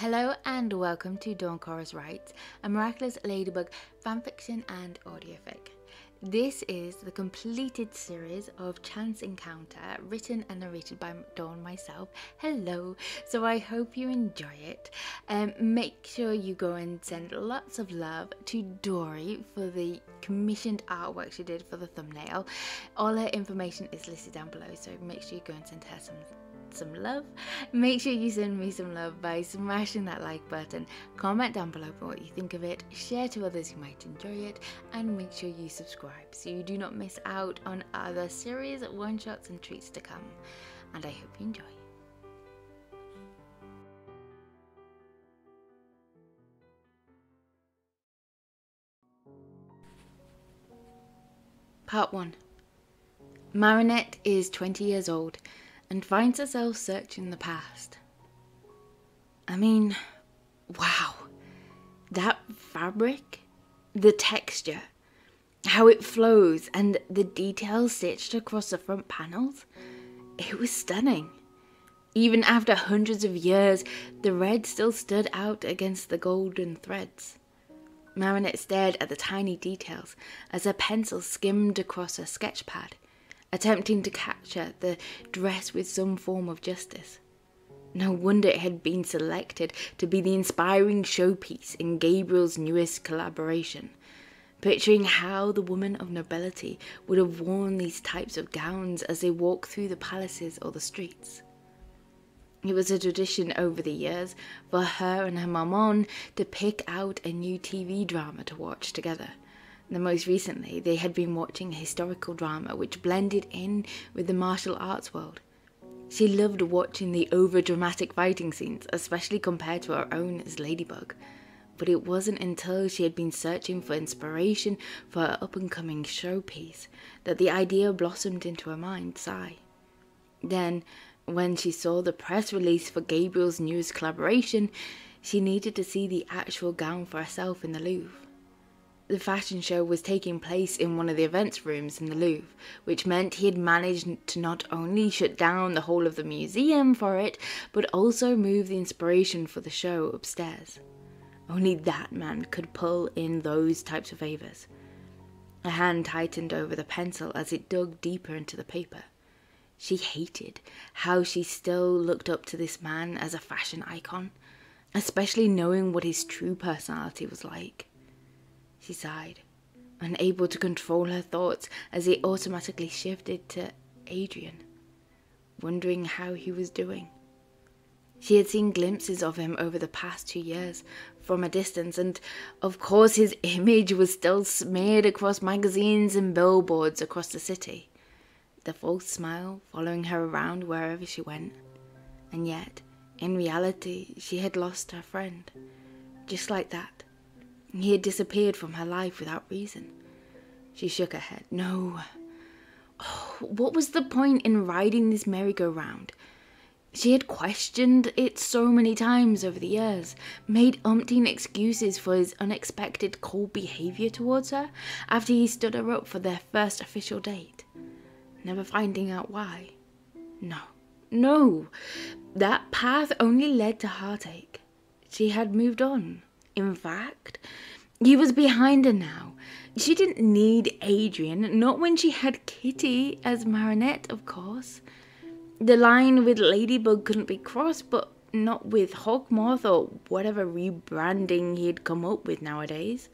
Hello and welcome to Dawn Chorus Writes, a miraculous ladybug fanfiction and audiofic. This is the completed series of Chance Encounter, written and narrated by Dawn myself. Hello, so I hope you enjoy it. Um, make sure you go and send lots of love to Dori for the commissioned artwork she did for the thumbnail. All her information is listed down below, so make sure you go and send her some some love, make sure you send me some love by smashing that like button, comment down below what you think of it, share to others who might enjoy it, and make sure you subscribe so you do not miss out on other series, one shots, and treats to come. And I hope you enjoy. Part 1 Marinette is 20 years old and finds herself searching the past. I mean, wow. That fabric, the texture, how it flows, and the details stitched across the front panels, it was stunning. Even after hundreds of years, the red still stood out against the golden threads. Marinette stared at the tiny details as her pencil skimmed across her sketch pad attempting to capture the dress with some form of justice. No wonder it had been selected to be the inspiring showpiece in Gabriel's newest collaboration. Picturing how the women of nobility would have worn these types of gowns as they walked through the palaces or the streets. It was a tradition over the years for her and her maman to pick out a new TV drama to watch together. The most recently, they had been watching a historical drama which blended in with the martial arts world. She loved watching the over dramatic fighting scenes, especially compared to her own as Ladybug. But it wasn't until she had been searching for inspiration for her up and coming showpiece that the idea blossomed into her mind's eye. Then, when she saw the press release for Gabriel's newest collaboration, she needed to see the actual gown for herself in the Louvre. The fashion show was taking place in one of the events rooms in the Louvre, which meant he had managed to not only shut down the whole of the museum for it, but also move the inspiration for the show upstairs. Only that man could pull in those types of favors. A hand tightened over the pencil as it dug deeper into the paper. She hated how she still looked up to this man as a fashion icon, especially knowing what his true personality was like. She sighed, unable to control her thoughts as they automatically shifted to Adrien, wondering how he was doing. She had seen glimpses of him over the past two years from a distance, and of course his image was still smeared across magazines and billboards across the city, the false smile following her around wherever she went. And yet, in reality, she had lost her friend. Just like that. He had disappeared from her life without reason. She shook her head. No. Oh, what was the point in riding this merry-go-round? She had questioned it so many times over the years, made umpteen excuses for his unexpected cold behaviour towards her after he stood her up for their first official date, never finding out why. No, no, that path only led to heartache. She had moved on. In fact, he was behind her now. She didn't need Adrien, not when she had Kitty as Marinette, of course. The line with Ladybug couldn't be crossed, but not with Hawkmoth or whatever rebranding he'd come up with nowadays.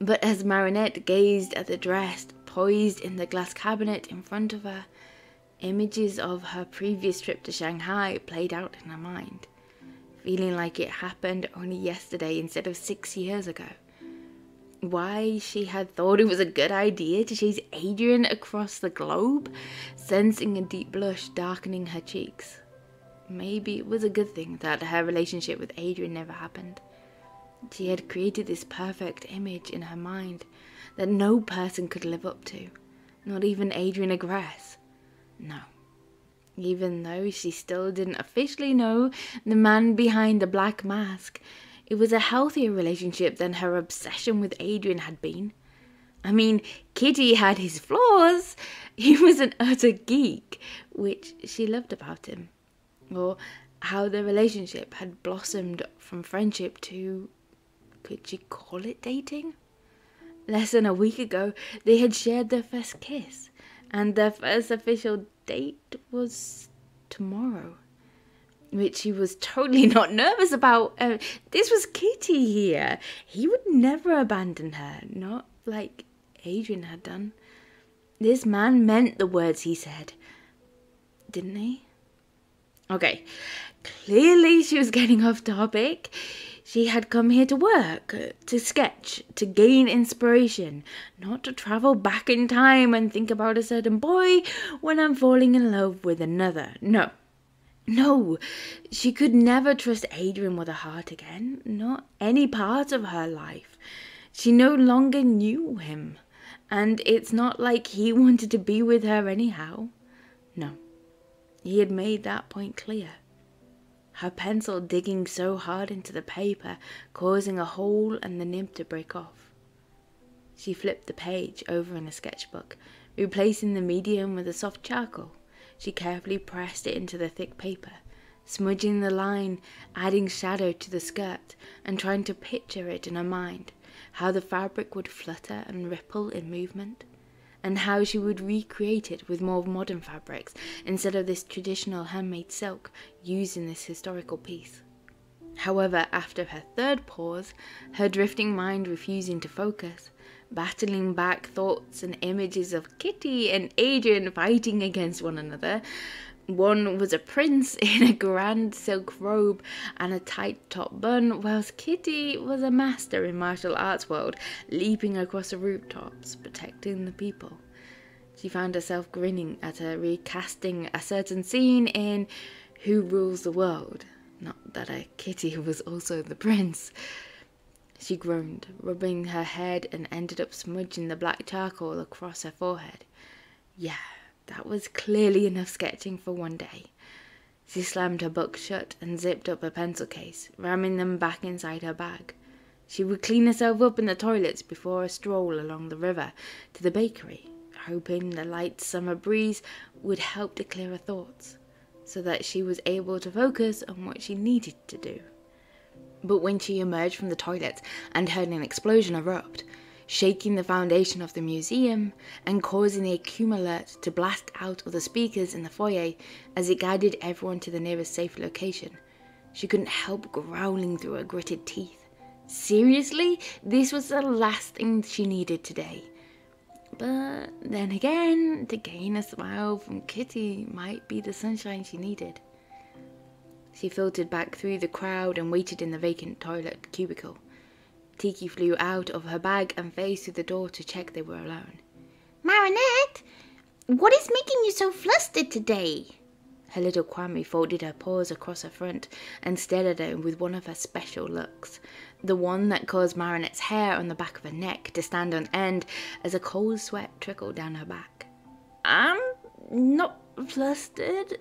But as Marinette gazed at the dress poised in the glass cabinet in front of her, images of her previous trip to Shanghai played out in her mind, feeling like it happened only yesterday instead of six years ago why she had thought it was a good idea to chase Adrien across the globe, sensing a deep blush darkening her cheeks. Maybe it was a good thing that her relationship with Adrien never happened. She had created this perfect image in her mind that no person could live up to, not even Adrien Agreste. No. Even though she still didn't officially know the man behind the black mask, it was a healthier relationship than her obsession with Adrien had been. I mean, Kitty had his flaws. He was an utter geek, which she loved about him. Or how their relationship had blossomed from friendship to, could she call it dating? Less than a week ago, they had shared their first kiss, and their first official date was tomorrow. Which he was totally not nervous about. Uh, this was Kitty here. He would never abandon her, not like Adrien had done. This man meant the words he said, didn't he? Okay, clearly she was getting off topic. She had come here to work, to sketch, to gain inspiration, not to travel back in time and think about a certain boy when I'm falling in love with another. No. No, she could never trust Adrien with her heart again, not any part of her life. She no longer knew him, and it's not like he wanted to be with her anyhow. No, he had made that point clear her pencil digging so hard into the paper, causing a hole and the nib to break off. She flipped the page over in a sketchbook, replacing the medium with a soft charcoal. She carefully pressed it into the thick paper, smudging the line, adding shadow to the skirt, and trying to picture it in her mind, how the fabric would flutter and ripple in movement and how she would recreate it with more modern fabrics instead of this traditional handmade silk used in this historical piece. However, after her third pause, her drifting mind refusing to focus, battling back thoughts and images of Kitty and Adrien fighting against one another, one was a prince in a grand silk robe and a tight top bun, whilst Kitty was a master in martial arts world, leaping across the rooftops, protecting the people. She found herself grinning at her recasting a certain scene in Who Rules the World. Not that a Kitty was also the prince. She groaned, rubbing her head and ended up smudging the black charcoal across her forehead. Yeah, that was clearly enough sketching for one day. She slammed her book shut and zipped up her pencil case, ramming them back inside her bag. She would clean herself up in the toilets before a stroll along the river to the bakery, hoping the light summer breeze would help to clear her thoughts, so that she was able to focus on what she needed to do. But when she emerged from the toilet and heard an explosion erupt, shaking the foundation of the museum and causing the accumulate to blast out of the speakers in the foyer as it guided everyone to the nearest safe location. She couldn't help growling through her gritted teeth. Seriously, this was the last thing she needed today. But then again, to gain a smile from Kitty might be the sunshine she needed. She filtered back through the crowd and waited in the vacant toilet cubicle. Tikki flew out of her bag and faced through the door to check they were alone. Marinette, what is making you so flustered today? Her little Kwami folded her paws across her front and stared at her with one of her special looks, the one that caused Marinette's hair on the back of her neck to stand on end as a cold sweat trickled down her back. I'm not flustered,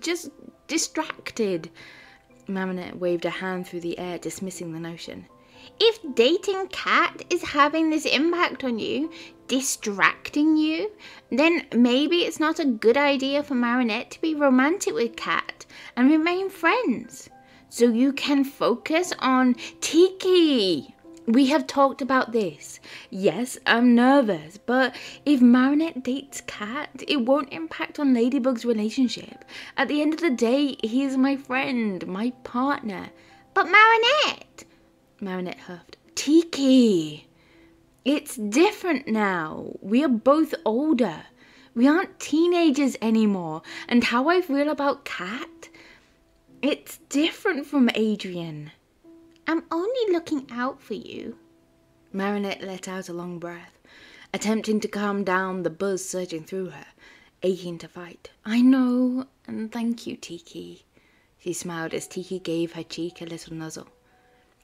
just distracted. Marinette waved a hand through the air, dismissing the notion. If dating Cat is having this impact on you, distracting you, then maybe it's not a good idea for Marinette to be romantic with Cat and remain friends. So you can focus on Tikki. We have talked about this. Yes, I'm nervous, but if Marinette dates Cat, it won't impact on Ladybug's relationship. At the end of the day, he is my friend, my partner. But Marinette, Marinette huffed. Tikki! It's different now. We are both older. We aren't teenagers anymore. And how I feel about Kat, it's different from Adrien. I'm only looking out for you. Marinette let out a long breath, attempting to calm down the buzz surging through her, aching to fight. I know, and thank you, Tikki. She smiled as Tiki gave her cheek a little nuzzle.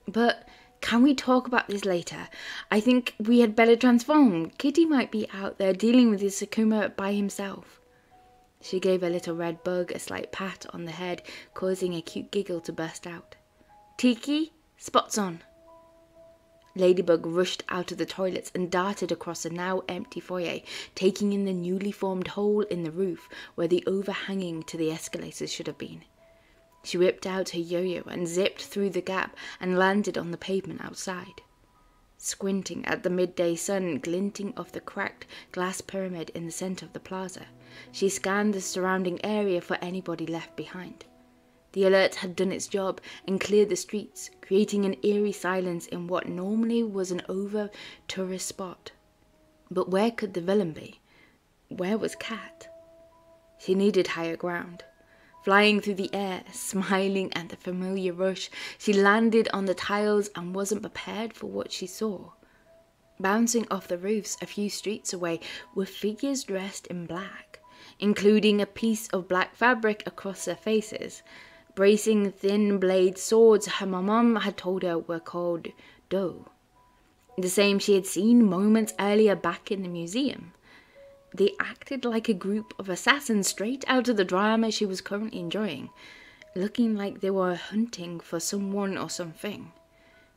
But can we talk about this later? I think we had better transform. Kitty might be out there dealing with his Akuma by himself. She gave a little red bug a slight pat on the head, causing a cute giggle to burst out. Tikki, spots on. Ladybug rushed out of the toilets and darted across the now empty foyer, taking in the newly formed hole in the roof where the overhanging to the escalators should have been. She whipped out her yo yo and zipped through the gap and landed on the pavement outside. Squinting at the midday sun glinting off the cracked glass pyramid in the center of the plaza, she scanned the surrounding area for anybody left behind. The alert had done its job and cleared the streets, creating an eerie silence in what normally was an over tourist spot. But where could the villain be? Where was Kat? She needed higher ground. Flying through the air, smiling at the familiar rush, she landed on the tiles and wasn't prepared for what she saw. Bouncing off the roofs a few streets away were figures dressed in black, including a piece of black fabric across their faces, bracing thin blade swords her mom had told her were called do. The same she had seen moments earlier back in the museum. They acted like a group of assassins straight out of the drama she was currently enjoying, looking like they were hunting for someone or something.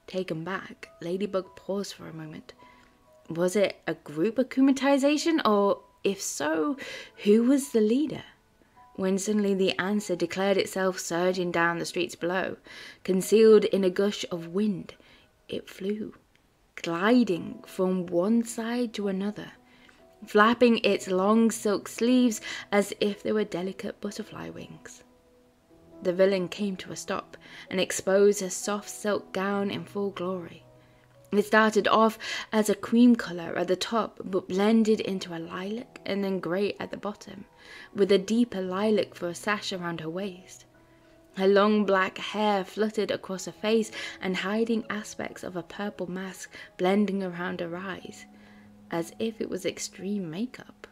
Taken back, Ladybug paused for a moment. Was it a group akumatization, or if so, who was the leader? When suddenly the answer declared itself surging down the streets below, concealed in a gush of wind, it flew, gliding from one side to another flapping its long silk sleeves as if they were delicate butterfly wings. The villain came to a stop and exposed her soft silk gown in full glory. It started off as a cream color at the top, but blended into a lilac and then grey at the bottom, with a deeper lilac for a sash around her waist. Her long black hair fluttered across her face and hiding aspects of a purple mask blending around her eyes as if it was extreme makeup.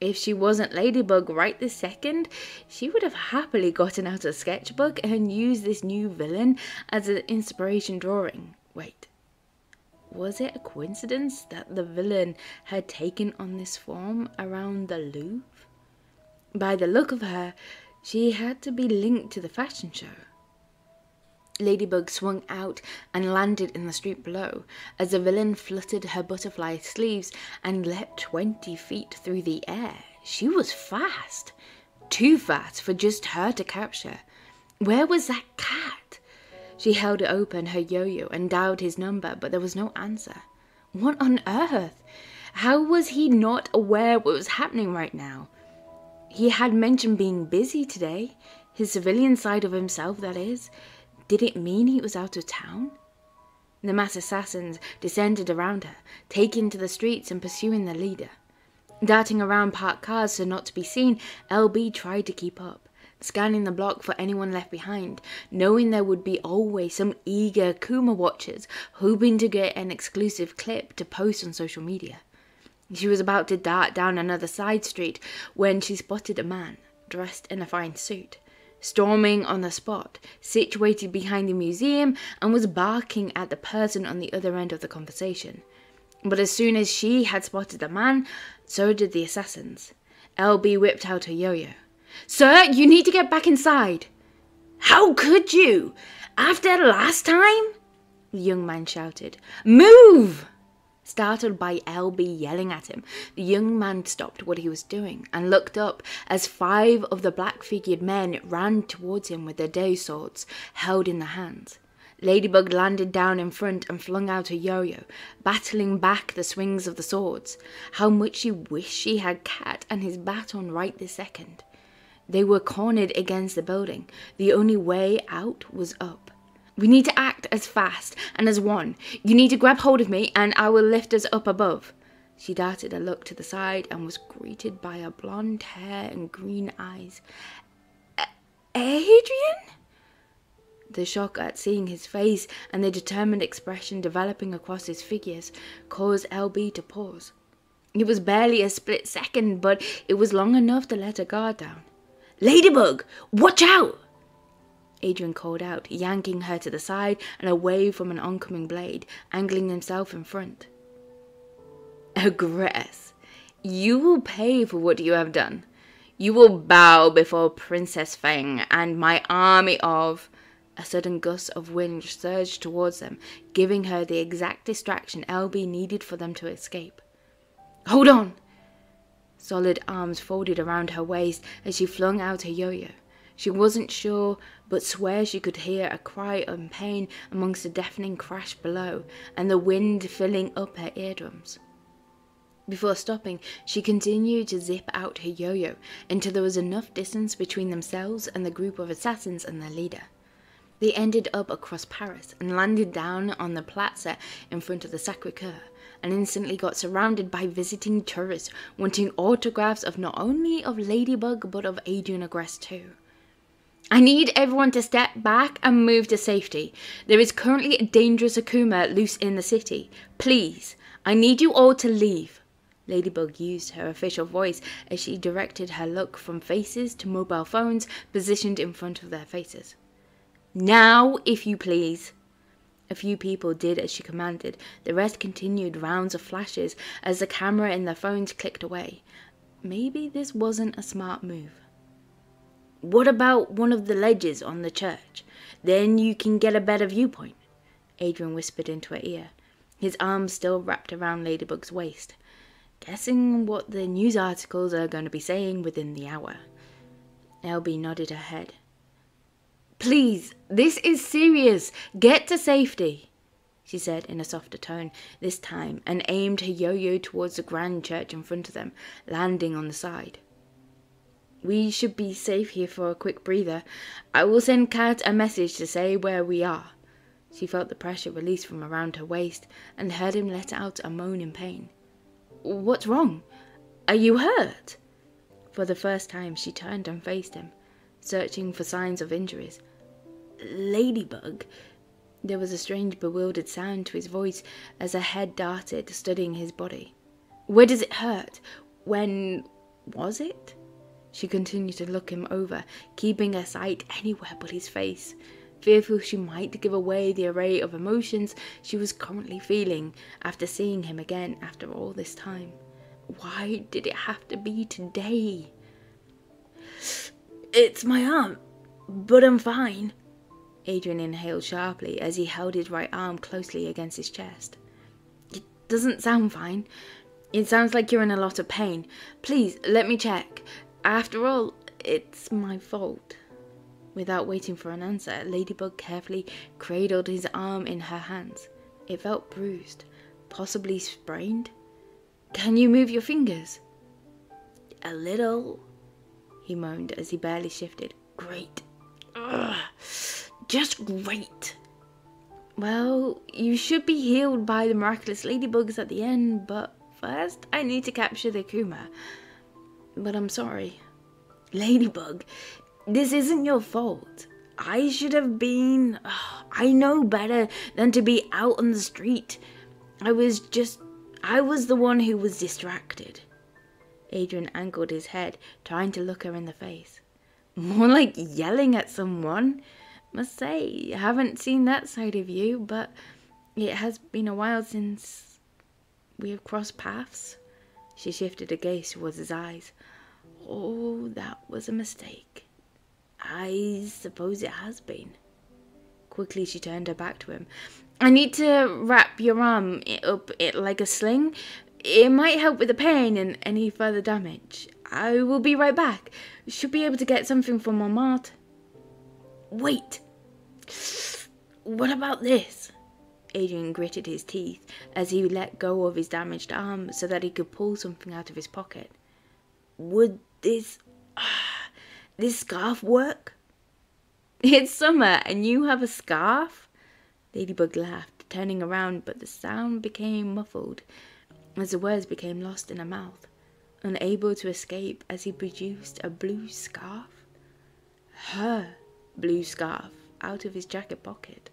If she wasn't Ladybug right this second, she would have happily gotten out a sketchbook and used this new villain as an inspiration drawing. Wait, was it a coincidence that the villain had taken on this form around the Louvre? By the look of her, she had to be linked to the fashion show. Ladybug swung out and landed in the street below, as the villain fluttered her butterfly sleeves and leapt twenty feet through the air. She was fast, too fast for just her to capture. Where was that cat? She held open, her yo-yo, and dialed his number, but there was no answer. What on earth? How was he not aware what was happening right now? He had mentioned being busy today, his civilian side of himself, that is. Did it mean he was out of town? The mass assassins descended around her, taking to the streets and pursuing their leader. Darting around parked cars so not to be seen, LB tried to keep up, scanning the block for anyone left behind, knowing there would be always some eager Akuma watchers hoping to get an exclusive clip to post on social media. She was about to dart down another side street when she spotted a man dressed in a fine suit storming on the spot, situated behind the museum, and was barking at the person on the other end of the conversation. But as soon as she had spotted the man, so did the assassins. LB whipped out her yo yo. Sir, you need to get back inside. How could you? After last time? The young man shouted. Move! Startled by LB yelling at him, the young man stopped what he was doing and looked up as five of the black figured men ran towards him with their day swords held in their hands. Ladybug landed down in front and flung out a yo yo, battling back the swings of the swords. How much she wished she had Cat and his baton right this second. They were cornered against the building. The only way out was up. We need to act as fast and as one. You need to grab hold of me and I will lift us up above. She darted a look to the side and was greeted by a blonde hair and green eyes. Adrien? The shock at seeing his face and the determined expression developing across his figures caused LB to pause. It was barely a split second, but it was long enough to let her guard down. Ladybug, watch out! Adrien called out, yanking her to the side and away from an oncoming blade, angling himself in front. Agreste, you will pay for what you have done. You will bow before Princess Fang and my army of. A sudden gust of wind surged towards them, giving her the exact distraction LB needed for them to escape. Hold on! Solid arms folded around her waist as she flung out her yo yo. She wasn't sure, but swear she could hear a cry of pain amongst the deafening crash below and the wind filling up her eardrums. Before stopping, she continued to zip out her yo yo until there was enough distance between themselves and the group of assassins and their leader. They ended up across Paris and landed down on the plaza in front of the Sacre Coeur and instantly got surrounded by visiting tourists wanting autographs of not only of Ladybug but of Adrien Agreste too. I need everyone to step back and move to safety. There is currently a dangerous Akuma loose in the city. Please, I need you all to leave. Ladybug used her official voice as she directed her look from faces to mobile phones positioned in front of their faces. Now, if you please. A few people did as she commanded. The rest continued rounds of flashes as the camera in their phones clicked away. Maybe this wasn't a smart move. What about one of the ledges on the church? Then you can get a better viewpoint. Adrien whispered into her ear, his arms still wrapped around Ladybug's waist. Guessing what the news articles are going to be saying within the hour. LB nodded her head. Please, this is serious. Get to safety, she said in a softer tone this time, and aimed her yo yo towards the grand church in front of them, landing on the side. We should be safe here for a quick breather. I will send Kat a message to say where we are. She felt the pressure release from around her waist and heard him let out a moan in pain. What's wrong? Are you hurt? For the first time, she turned and faced him, searching for signs of injuries. Ladybug. There was a strange, bewildered sound to his voice as her head darted, studying his body. Where does it hurt? When was it? She continued to look him over, keeping her sight anywhere but his face, fearful she might give away the array of emotions she was currently feeling after seeing him again after all this time. Why did it have to be today? It's my arm, but I'm fine. Adrien inhaled sharply as he held his right arm closely against his chest. It doesn't sound fine. It sounds like you're in a lot of pain. Please, let me check. After all, it's my fault. Without waiting for an answer, Ladybug carefully cradled his arm in her hands. It felt bruised, possibly sprained. Can you move your fingers? A little, he moaned as he barely shifted. Great. Ugh. Just great. Well, you should be healed by the miraculous ladybugs at the end, but first I need to capture the Akuma. But I'm sorry. Ladybug, this isn't your fault. I should have been. Oh, I know better than to be out on the street. I was just. I was the one who was distracted. Adrien angled his head, trying to look her in the face. More like yelling at someone. Must say, I haven't seen that side of you, but it has been a while since we have crossed paths. She shifted her gaze towards his eyes. Oh, that was a mistake. I suppose it has been. Quickly, she turned her back to him. I need to wrap your arm up it like a sling. It might help with the pain and any further damage. I will be right back. Should be able to get something from Montmartre. Wait. What about this? Adrien gritted his teeth as he let go of his damaged arm so that he could pull something out of his pocket. Would this this scarf work? It's summer and you have a scarf? Ladybug laughed, turning around, but the sound became muffled as the words became lost in her mouth, unable to escape as he produced a blue scarf. Her blue scarf out of his jacket pocket.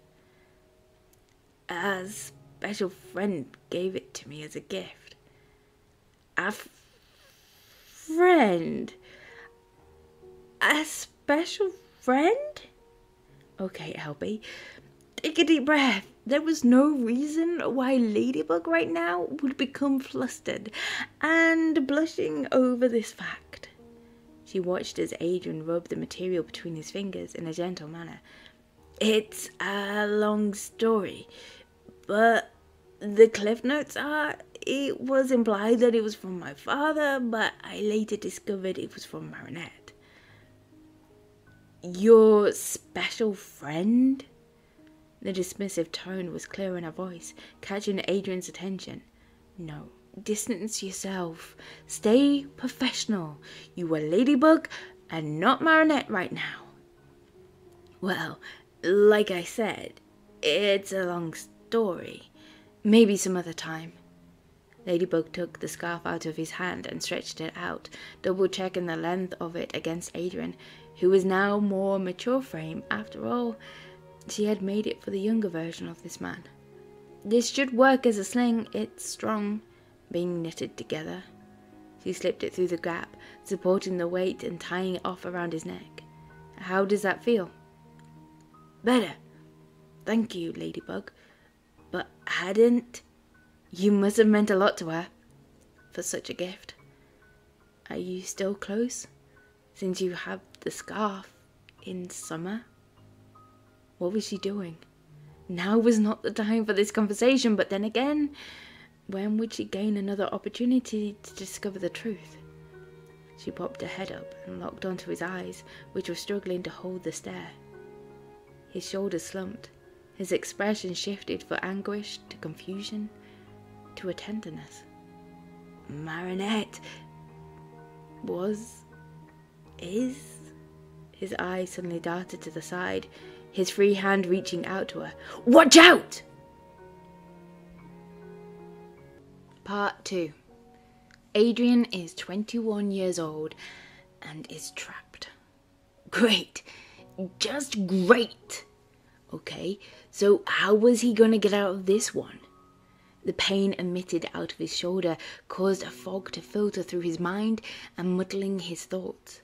A special friend gave it to me as a gift. A friend? A special friend? Okay, LB. Take a deep breath. There was no reason why Ladybug right now would become flustered and blushing over this fact. She watched as Adrien rubbed the material between his fingers in a gentle manner. It's a long story, but the cliff notes are it was implied that it was from my father, but I later discovered it was from Marinette. Your special friend? The dismissive tone was clear in her voice, catching Adrien's attention. No, distance yourself. Stay professional. You are Ladybug and not Marinette right now. Well, like I said, it's a long story. Maybe some other time. Ladybug took the scarf out of his hand and stretched it out, double checking the length of it against Adrien, who was now more mature frame. After all, she had made it for the younger version of this man. This should work as a sling. It's strong, being knitted together. She slipped it through the gap, supporting the weight and tying it off around his neck. How does that feel? Better. Thank you, Ladybug. But hadn't. You must have meant a lot to her for such a gift. Are you still close? Since you have the scarf in summer? What was she doing? Now was not the time for this conversation, but then again, when would she gain another opportunity to discover the truth? She popped her head up and locked onto his eyes, which were struggling to hold the stare. His shoulders slumped. His expression shifted from anguish to confusion to a tenderness. Marinette was. is. His eyes suddenly darted to the side, his free hand reaching out to her. Watch out! Part 2 Adrien is 21 years old and is trapped. Great! Just great! Okay, so how was he gonna get out of this one? The pain emitted out of his shoulder caused a fog to filter through his mind and muddling his thoughts.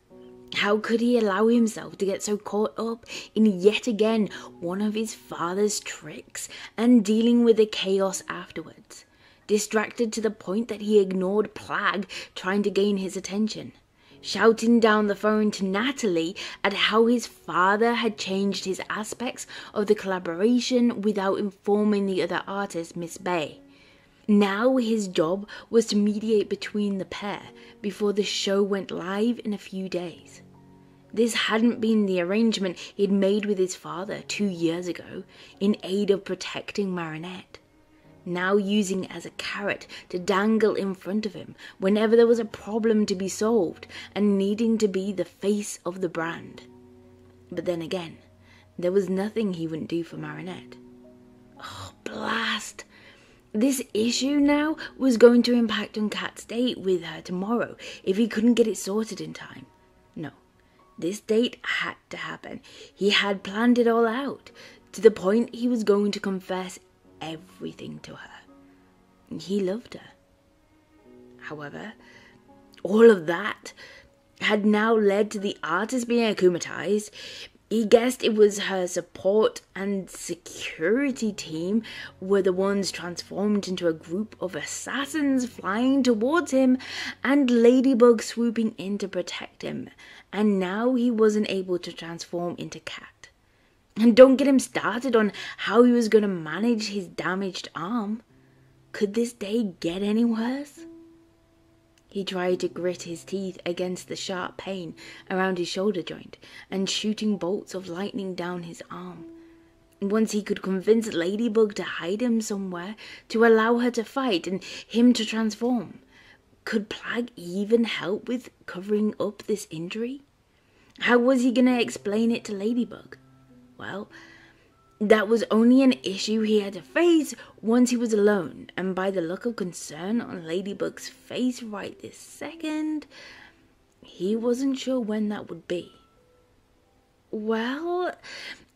How could he allow himself to get so caught up in yet again one of his father's tricks and dealing with the chaos afterwards? Distracted to the point that he ignored Plagg trying to gain his attention, shouting down the phone to Natalie at how his father had changed his aspects of the collaboration without informing the other artist, Miss Bay. Now his job was to mediate between the pair before the show went live in a few days. This hadn't been the arrangement he'd made with his father two years ago in aid of protecting Marinette. Now using as a carrot to dangle in front of him whenever there was a problem to be solved and needing to be the face of the brand. But then again, there was nothing he wouldn't do for Marinette. Oh, blast! This issue now was going to impact on Kat's date with her tomorrow if he couldn't get it sorted in time. No, this date had to happen. He had planned it all out, to the point he was going to confess everything to her. He loved her. However, all of that had now led to the artist being akumatized. He guessed it was her support and security team were the ones transformed into a group of assassins flying towards him and Ladybug swooping in to protect him and now he wasn't able to transform into cat. And don't get him started on how he was going to manage his damaged arm. Could this day get any worse? He tried to grit his teeth against the sharp pain around his shoulder joint and shooting bolts of lightning down his arm. Once he could convince Ladybug to hide him somewhere to allow her to fight and him to transform. Could Plagg even help with covering up this injury? How was he going to explain it to Ladybug? Well, that was only an issue he had to face once he was alone, and by the look of concern on Ladybug's face right this second, he wasn't sure when that would be. Well,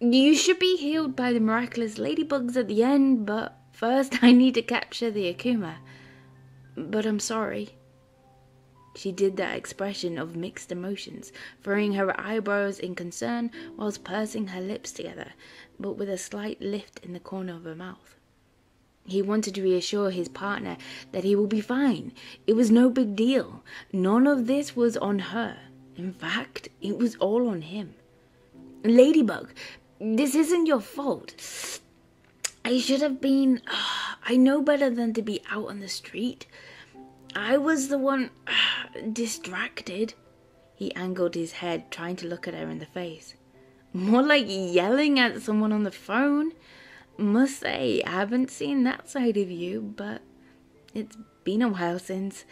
you should be healed by the miraculous ladybugs at the end, but first I need to capture the Akuma. But I'm sorry. She did that expression of mixed emotions, furrowing her eyebrows in concern whilst pursing her lips together, but with a slight lift in the corner of her mouth. He wanted to reassure his partner that he will be fine. It was no big deal. None of this was on her. In fact, it was all on him. Ladybug, this isn't your fault. I should have been. I know better than to be out on the street. I was the one distracted. He angled his head, trying to look at her in the face. More like yelling at someone on the phone. Must say, I haven't seen that side of you, but it's been a while since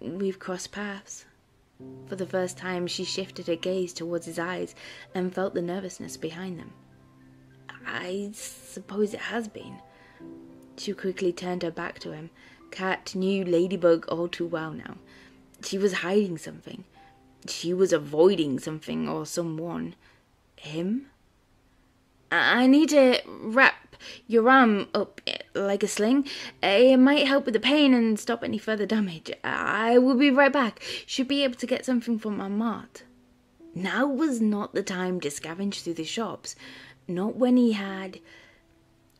we've crossed paths. For the first time, she shifted her gaze towards his eyes and felt the nervousness behind them. I suppose it has been. She quickly turned her back to him. Kat knew Ladybug all too well now. She was hiding something. She was avoiding something or someone. Him? I need to wrap your arm up eh, like a sling. Eh, it might help with the pain and stop any further damage. I will be right back. Should be able to get something from Montmartre. Now was not the time to scavenge through the shops. Not when he had.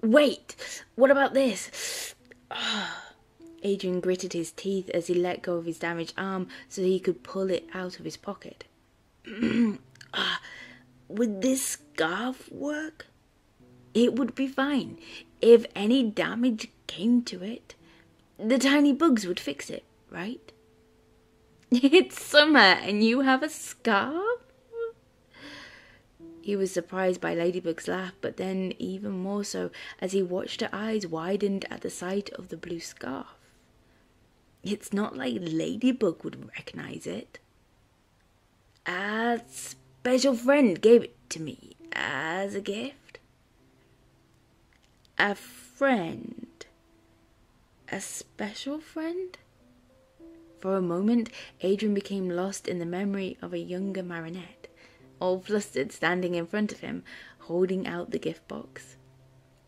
Wait! What about this? Ah. Adrien gritted his teeth as he let go of his damaged arm so he could pull it out of his pocket. Ah, would this scarf work? It would be fine. If any damage came to it, the tiny bugs would fix it, right? It's summer and you have a scarf? He was surprised by Ladybug's laugh, but then even more so as he watched her eyes widened at the sight of the blue scarf. It's not like Ladybug would recognize it. A special friend gave it to me as a gift. A friend. A special friend? For a moment, Adrien became lost in the memory of a younger Marinette all flustered, standing in front of him, holding out the gift box.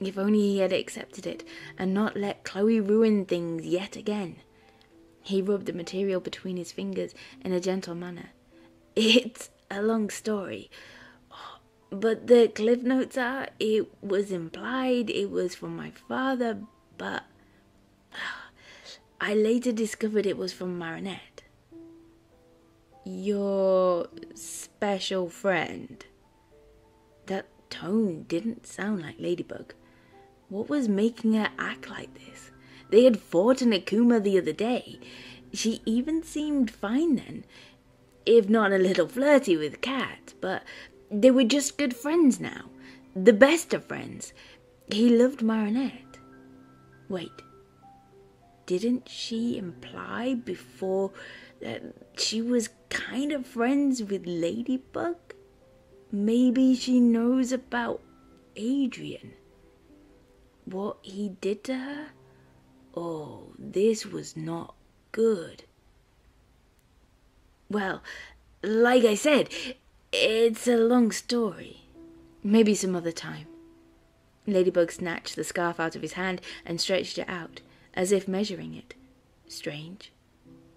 If only he had accepted it and not let Chloe ruin things yet again. He rubbed the material between his fingers in a gentle manner. It's a long story, but the cliff notes are it was implied it was from my father, but I later discovered it was from Marinette your special friend. That tone didn't sound like Ladybug. What was making her act like this? They had fought in Akuma the other day. She even seemed fine then, if not a little flirty with Kat, but they were just good friends now. The best of friends. He loved Marinette. Wait, didn't she imply before that she was kind of friends with Ladybug? Maybe she knows about Adrien. What he did to her? Oh, this was not good. Well, like I said, it's a long story. Maybe some other time. Ladybug snatched the scarf out of his hand and stretched it out, as if measuring it. Strange.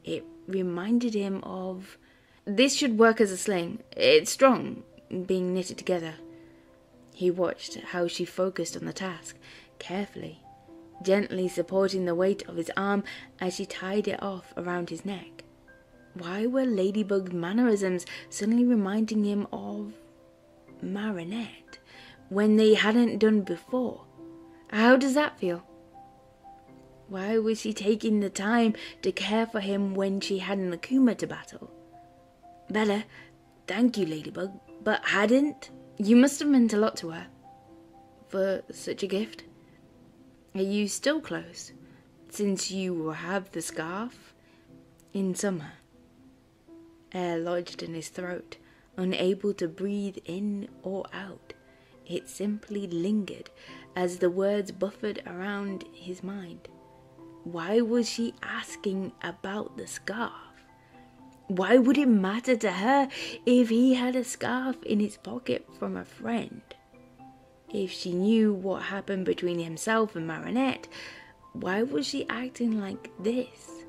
It reminded him of. This should work as a sling. It's strong, being knitted together. He watched how she focused on the task, carefully, gently supporting the weight of his arm as she tied it off around his neck. Why were Ladybug's mannerisms suddenly reminding him of Marinette when they hadn't done before? How does that feel? Why was she taking the time to care for him when she had an Akuma to battle? Bella, thank you, Ladybug, but hadn't? You must have meant a lot to her. For such a gift. Are you still close? Since you will have the scarf? In summer. Air lodged in his throat, unable to breathe in or out. It simply lingered as the words buffered around his mind. Why was she asking about the scarf? Why would it matter to her if he had a scarf in his pocket from a friend? If she knew what happened between himself and Marinette, why was she acting like this?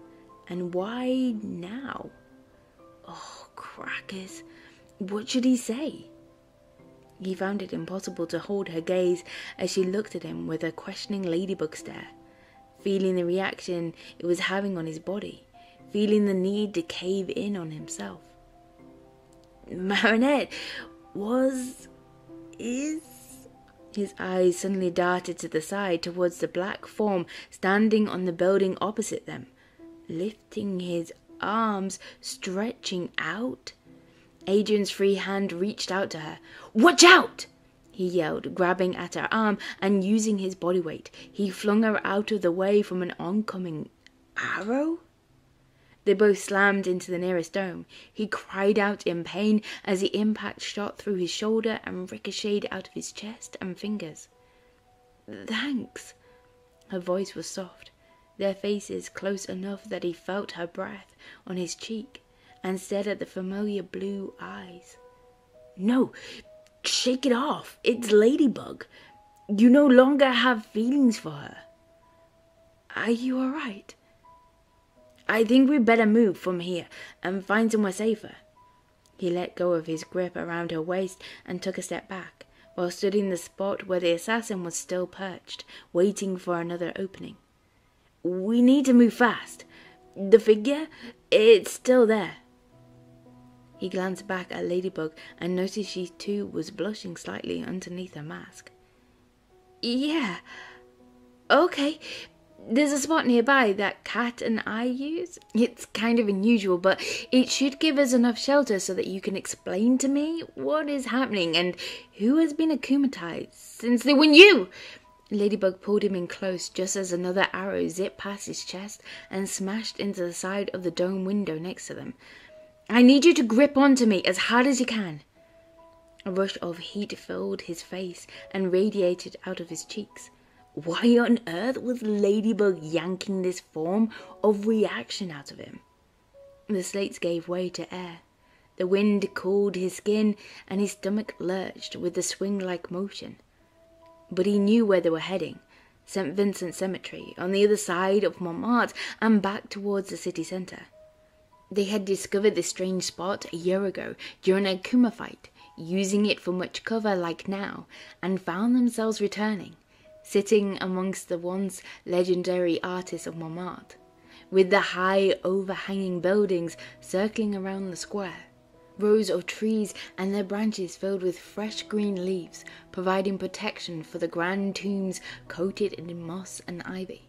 And why now? Oh, crackers. What should he say? He found it impossible to hold her gaze as she looked at him with a questioning ladybug stare feeling the reaction it was having on his body, feeling the need to cave in on himself. Marinette was. is. His eyes suddenly darted to the side towards the black form standing on the building opposite them, lifting his arms, stretching out. Adrien's free hand reached out to her. Watch out! he yelled, grabbing at her arm and using his body weight. He flung her out of the way from an oncoming arrow. They both slammed into the nearest dome. He cried out in pain as the impact shot through his shoulder and ricocheted out of his chest and fingers. Thanks. Her voice was soft, their faces close enough that he felt her breath on his cheek and stared at the familiar blue eyes. No, shake it off. It's Ladybug. You no longer have feelings for her. Are you all right? I think we'd better move from here and find somewhere safer. He let go of his grip around her waist and took a step back, while stood in the spot where the assassin was still perched, waiting for another opening. We need to move fast. The figure, it's still there. He glanced back at Ladybug and noticed she too was blushing slightly underneath her mask. Yeah. Okay. There's a spot nearby that Cat and I use. It's kind of unusual, but it should give us enough shelter so that you can explain to me what is happening and who has been akumatized since they were you. Ladybug pulled him in close just as another arrow zipped past his chest and smashed into the side of the dome window next to them. I need you to grip onto me as hard as you can. A rush of heat filled his face and radiated out of his cheeks. Why on earth was Ladybug yanking this form of reaction out of him? The slates gave way to air. The wind cooled his skin and his stomach lurched with the swing like motion. But he knew where they were heading St. Vincent Cemetery, on the other side of Montmartre, and back towards the city centre. They had discovered this strange spot a year ago during an Akuma fight, using it for much cover like now, and found themselves returning, sitting amongst the once legendary artists of Montmartre, with the high overhanging buildings circling around the square, rows of trees and their branches filled with fresh green leaves, providing protection for the grand tombs coated in moss and ivy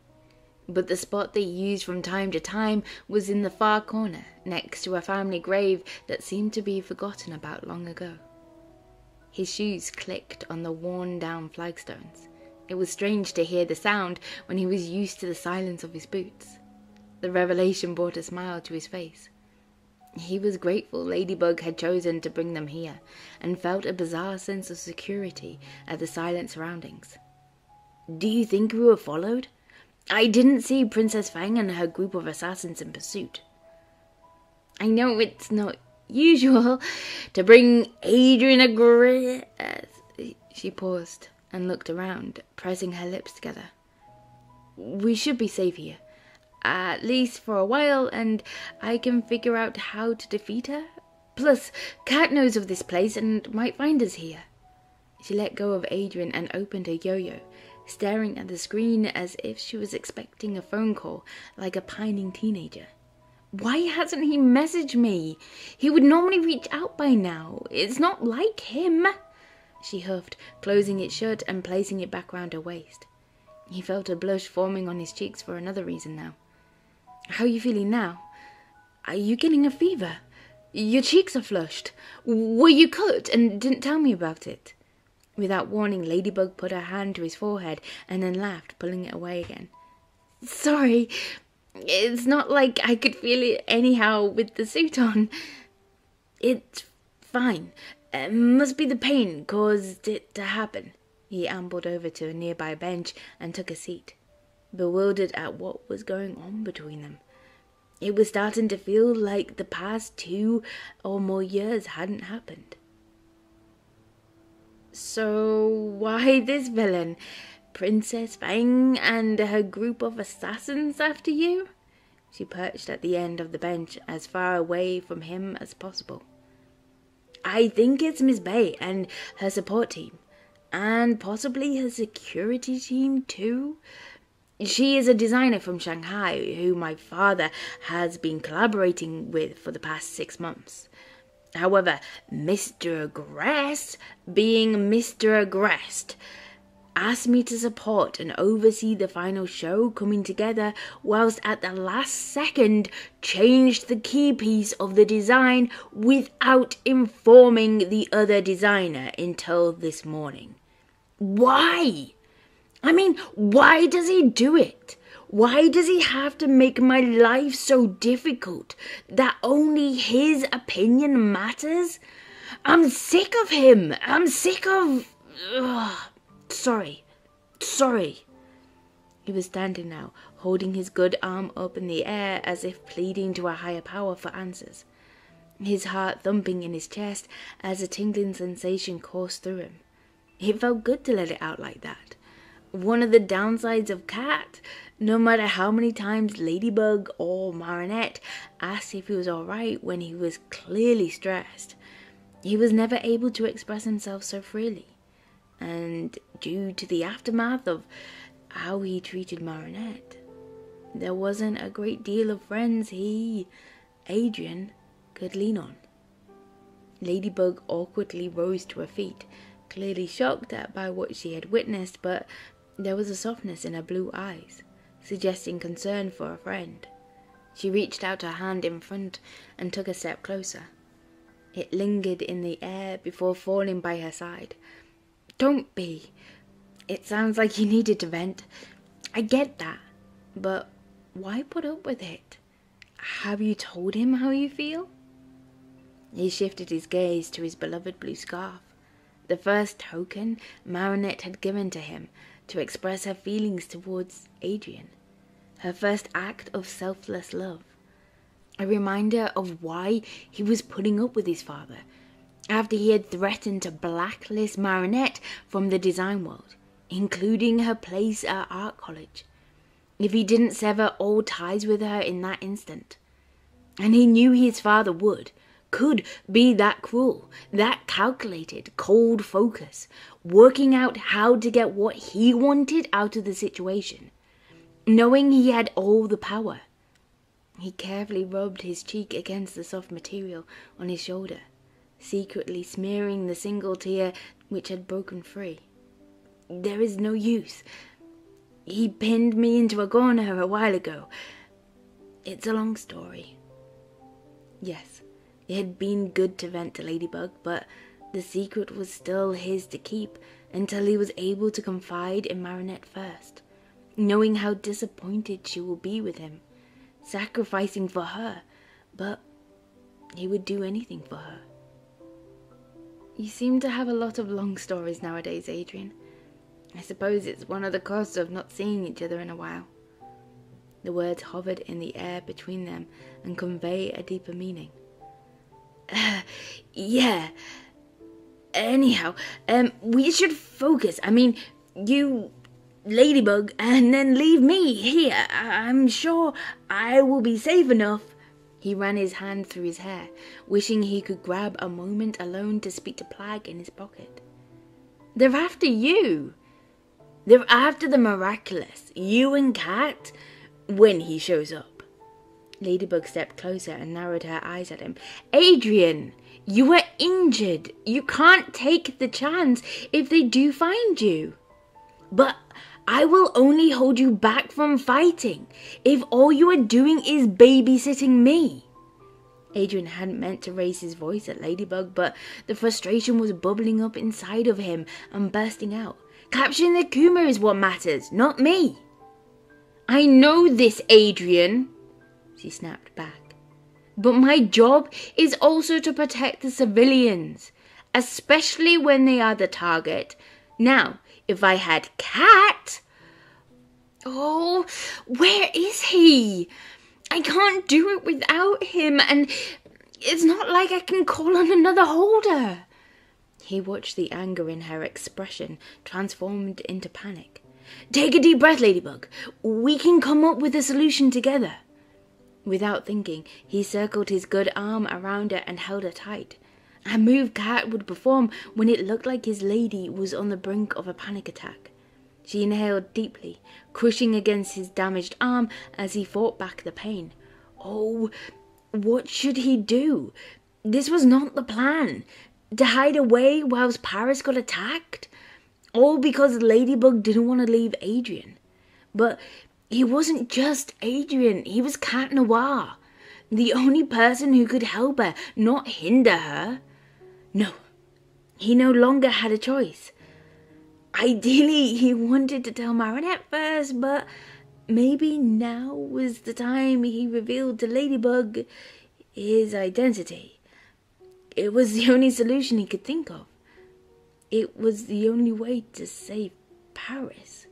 but the spot they used from time to time was in the far corner, next to a family grave that seemed to be forgotten about long ago. His shoes clicked on the worn down flagstones. It was strange to hear the sound when he was used to the silence of his boots. The revelation brought a smile to his face. He was grateful Ladybug had chosen to bring them here, and felt a bizarre sense of security at the silent surroundings. Do you think we were followed? I didn't see Princess Fang and her group of assassins in pursuit. I know it's not usual to bring Adrien Agreste. She paused and looked around, pressing her lips together. We should be safe here, at least for a while, and I can figure out how to defeat her. Plus, Cat knows of this place and might find us here. She let go of Adrien and opened her yo-yo, staring at the screen as if she was expecting a phone call, like a pining teenager. Why hasn't he messaged me? He would normally reach out by now. It's not like him. She huffed, closing it shut and placing it back round her waist. He felt a blush forming on his cheeks for another reason now. How are you feeling now? Are you getting a fever? Your cheeks are flushed. Were you cut and didn't tell me about it? Without warning, Ladybug put her hand to his forehead and then laughed, pulling it away again. Sorry, it's not like I could feel it anyhow with the suit on. It's fine. It must be the pain caused it to happen. He ambled over to a nearby bench and took a seat, bewildered at what was going on between them. It was starting to feel like the past two or more years hadn't happened. So why this villain? Princess Fang and her group of assassins after you? She perched at the end of the bench as far away from him as possible. I think it's Miss Bai and her support team, and possibly her security team too. She is a designer from Shanghai who my father has been collaborating with for the past six months. However, Mr. Agreste, being Mr. Agreste, asked me to support and oversee the final show coming together, whilst at the last second changed the key piece of the design without informing the other designer until this morning. Why? I mean, why does he do it? Why does he have to make my life so difficult that only his opinion matters? I'm sick of him. I'm sick of. Ugh. Sorry. Sorry. He was standing now, holding his good arm up in the air as if pleading to a higher power for answers, his heart thumping in his chest as a tingling sensation coursed through him. It felt good to let it out like that. One of the downsides of Cat no matter how many times Ladybug or Marinette asked if he was alright when he was clearly stressed, he was never able to express himself so freely. And due to the aftermath of how he treated Marinette, there wasn't a great deal of friends he, Adrien, could lean on. Ladybug awkwardly rose to her feet, clearly shocked at by what she had witnessed, but there was a softness in her blue eyes suggesting concern for a friend. She reached out her hand in front and took a step closer. It lingered in the air before falling by her side. Don't be. It sounds like you needed to vent. I get that. But why put up with it? Have you told him how you feel? He shifted his gaze to his beloved blue scarf, the first token Marinette had given to him to express her feelings towards Adrien, her first act of selfless love, a reminder of why he was putting up with his father after he had threatened to blacklist Marinette from the design world, including her place at art college, if he didn't sever all ties with her in that instant. And he knew his father would, could be that cruel, that calculated, cold focus, working out how to get what he wanted out of the situation, knowing he had all the power. He carefully rubbed his cheek against the soft material on his shoulder, secretly smearing the single tear which had broken free. There is no use. He pinned me into a corner a while ago. It's a long story. Yes, it had been good to vent to Ladybug, but the secret was still his to keep until he was able to confide in Marinette first, knowing how disappointed she will be with him, sacrificing for her, but he would do anything for her. You seem to have a lot of long stories nowadays, Adrien. I suppose it's one of the costs of not seeing each other in a while. The words hovered in the air between them and convey a deeper meaning. Uh, yeah. Anyhow, um, we should focus. I mean, you, Ladybug, and then leave me here. I'm sure I will be safe enough. He ran his hand through his hair, wishing he could grab a moment alone to speak to Plagg in his pocket. They're after you. They're after the miraculous, you and Cat, when he shows up. Ladybug stepped closer and narrowed her eyes at him. Adrien, you are injured. You can't take the chance if they do find you. But I will only hold you back from fighting if all you are doing is babysitting me. Adrien hadn't meant to raise his voice at Ladybug, but the frustration was bubbling up inside of him and bursting out. Capturing the Akuma is what matters, not me. I know this, Adrien, she snapped back. But my job is also to protect the civilians, especially when they are the target. Now, if I had Cat. Oh, where is he? I can't do it without him, and it's not like I can call on another holder. He watched the anger in her expression transformed into panic. Take a deep breath, Ladybug. We can come up with a solution together. Without thinking, he circled his good arm around her and held her tight. A move Cat would perform when it looked like his lady was on the brink of a panic attack. She inhaled deeply, crushing against his damaged arm as he fought back the pain. Oh, what should he do? This was not the plan. To hide away whilst Paris got attacked? All because Ladybug didn't want to leave Adrien. But he wasn't just Adrien, he was Cat Noir. The only person who could help her, not hinder her. No, he no longer had a choice. Ideally, he wanted to tell Marinette first, but maybe now was the time he revealed to Ladybug his identity. It was the only solution he could think of. It was the only way to save Paris.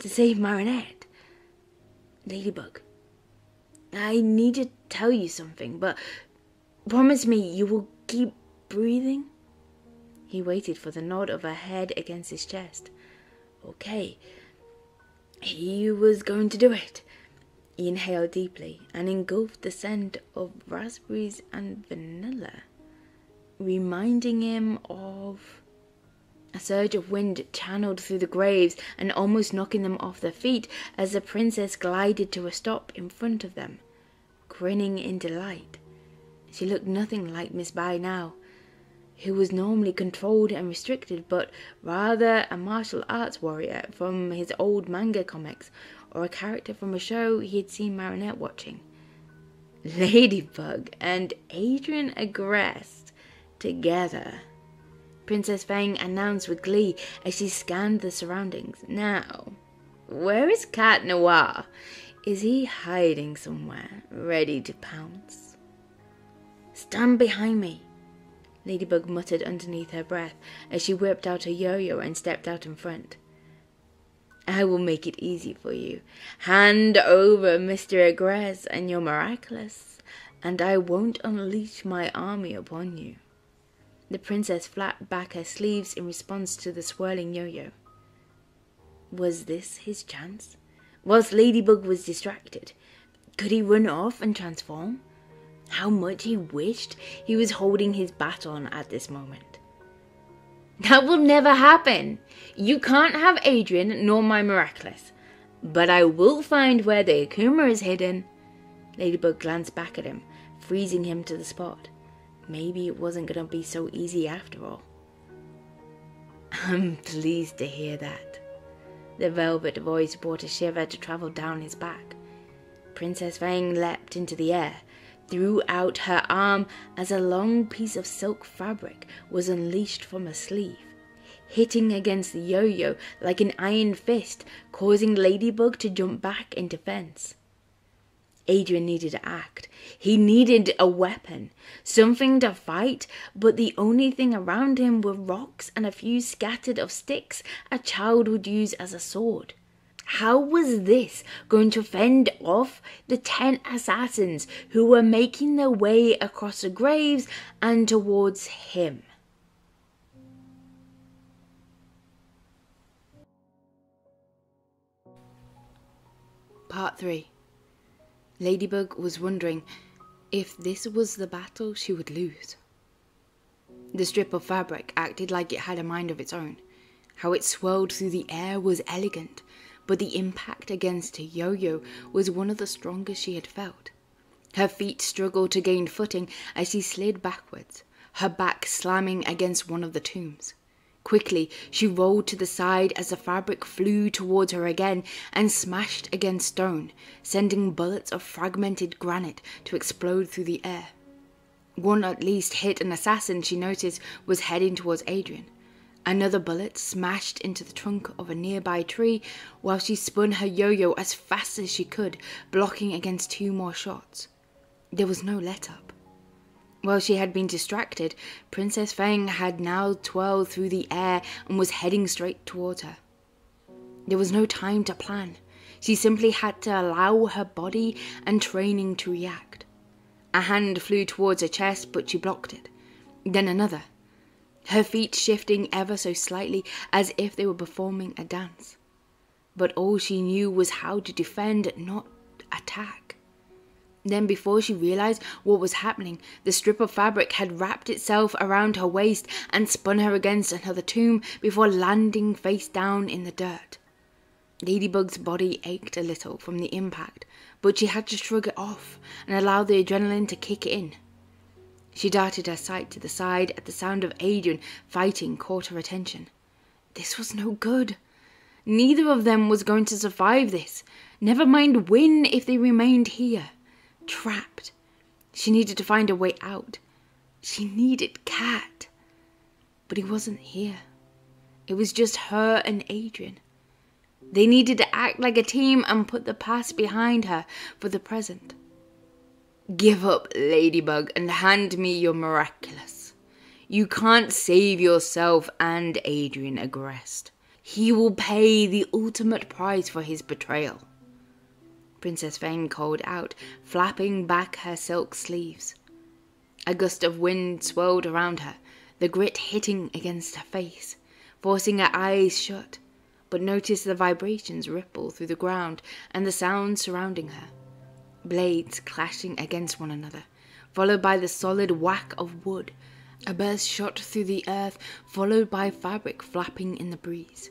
To save Marinette. Ladybug, I need to tell you something, but promise me you will keep breathing? He waited for the nod of her head against his chest. Okay. He was going to do it. He inhaled deeply and engulfed the scent of raspberries and vanilla, reminding him of a surge of wind channeled through the graves and almost knocking them off their feet as the princess glided to a stop in front of them, grinning in delight. She looked nothing like Miss Bai now who was normally controlled and restricted, but rather a martial arts warrior from his old manga comics or a character from a show he had seen Marinette watching. Ladybug and Adrien Agreste together. Princess Fang announced with glee as she scanned the surroundings. Now, where is Cat Noir? Is he hiding somewhere, ready to pounce? Stand behind me, Ladybug muttered underneath her breath as she whipped out a yo-yo and stepped out in front. I will make it easy for you. Hand over Mr. Agreste and your miraculous, and I won't unleash my army upon you. The princess flapped back her sleeves in response to the swirling yo-yo. Was this his chance? Whilst Ladybug was distracted, could he run off and transform? how much he wished he was holding his baton at this moment. That will never happen. You can't have Adrien nor my miraculous. But I will find where the Akuma is hidden. Ladybug glanced back at him, freezing him to the spot. Maybe it wasn't going to be so easy after all. I'm pleased to hear that. The velvet voice brought a shiver to travel down his back. Princess Fang leapt into the air, threw out her arm as a long piece of silk fabric was unleashed from her sleeve, hitting against the yo-yo like an iron fist, causing Ladybug to jump back in defense. Adrien needed to act. He needed a weapon, something to fight, but the only thing around him were rocks and a few scattered of sticks a child would use as a sword. How was this going to fend off the ten assassins who were making their way across the graves and towards him? Part 3 Ladybug was wondering if this was the battle she would lose. The strip of fabric acted like it had a mind of its own. How it swirled through the air was elegant, but the impact against her yo-yo was one of the strongest she had felt. Her feet struggled to gain footing as she slid backwards, her back slamming against one of the tombs. Quickly, she rolled to the side as the fabric flew towards her again and smashed against stone, sending bullets of fragmented granite to explode through the air. One at least hit an assassin she noticed was heading towards Adrien. Another bullet smashed into the trunk of a nearby tree while she spun her yo-yo as fast as she could, blocking against two more shots. There was no let-up. While she had been distracted, Princess Fang had now twirled through the air and was heading straight toward her. There was no time to plan. She simply had to allow her body and training to react. A hand flew towards her chest, but she blocked it. Then another her feet shifting ever so slightly as if they were performing a dance. But all she knew was how to defend, not attack. Then, before she realized what was happening, the strip of fabric had wrapped itself around her waist and spun her against another tomb before landing face down in the dirt. Ladybug's body ached a little from the impact, but she had to shrug it off and allow the adrenaline to kick in. She darted her sight to the side at the sound of Adrien fighting caught her attention. This was no good. Neither of them was going to survive this. Never mind win if they remained here. Trapped. She needed to find a way out. She needed Cat. But he wasn't here. It was just her and Adrien. They needed to act like a team and put the past behind her for the present. Give up, Ladybug, and hand me your miraculous. You can't save yourself and Adrien Agreste. He will pay the ultimate price for his betrayal. Princess Fang called out, flapping back her silk sleeves. A gust of wind swirled around her, the grit hitting against her face, forcing her eyes shut, but noticed the vibrations ripple through the ground and the sounds surrounding her. Blades clashing against one another, followed by the solid whack of wood. A burst shot through the earth, followed by fabric flapping in the breeze.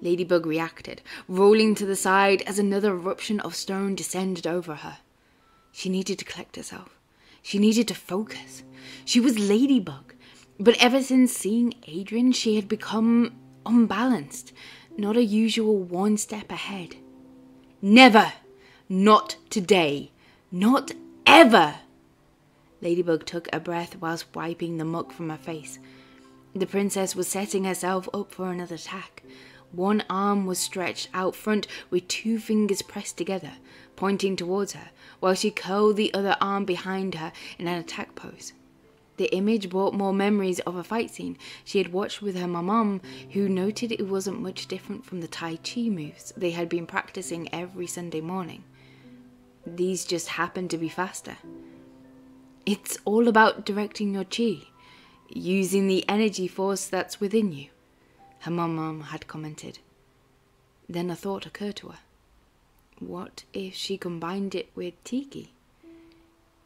Ladybug reacted, rolling to the side as another eruption of stone descended over her. She needed to collect herself. She needed to focus. She was Ladybug, but ever since seeing Adrien, she had become unbalanced, not a usual one step ahead. Never! Not today! Not ever! Ladybug took a breath whilst wiping the muck from her face. The princess was setting herself up for another attack. One arm was stretched out front with two fingers pressed together, pointing towards her, while she curled the other arm behind her in an attack pose. The image brought more memories of a fight scene she had watched with her mom, who noted it wasn't much different from the Tai Chi moves they had been practicing every Sunday morning. These just happen to be faster. It's all about directing your chi, using the energy force that's within you her mum had commented. Then a thought occurred to her. What if she combined it with Tikki?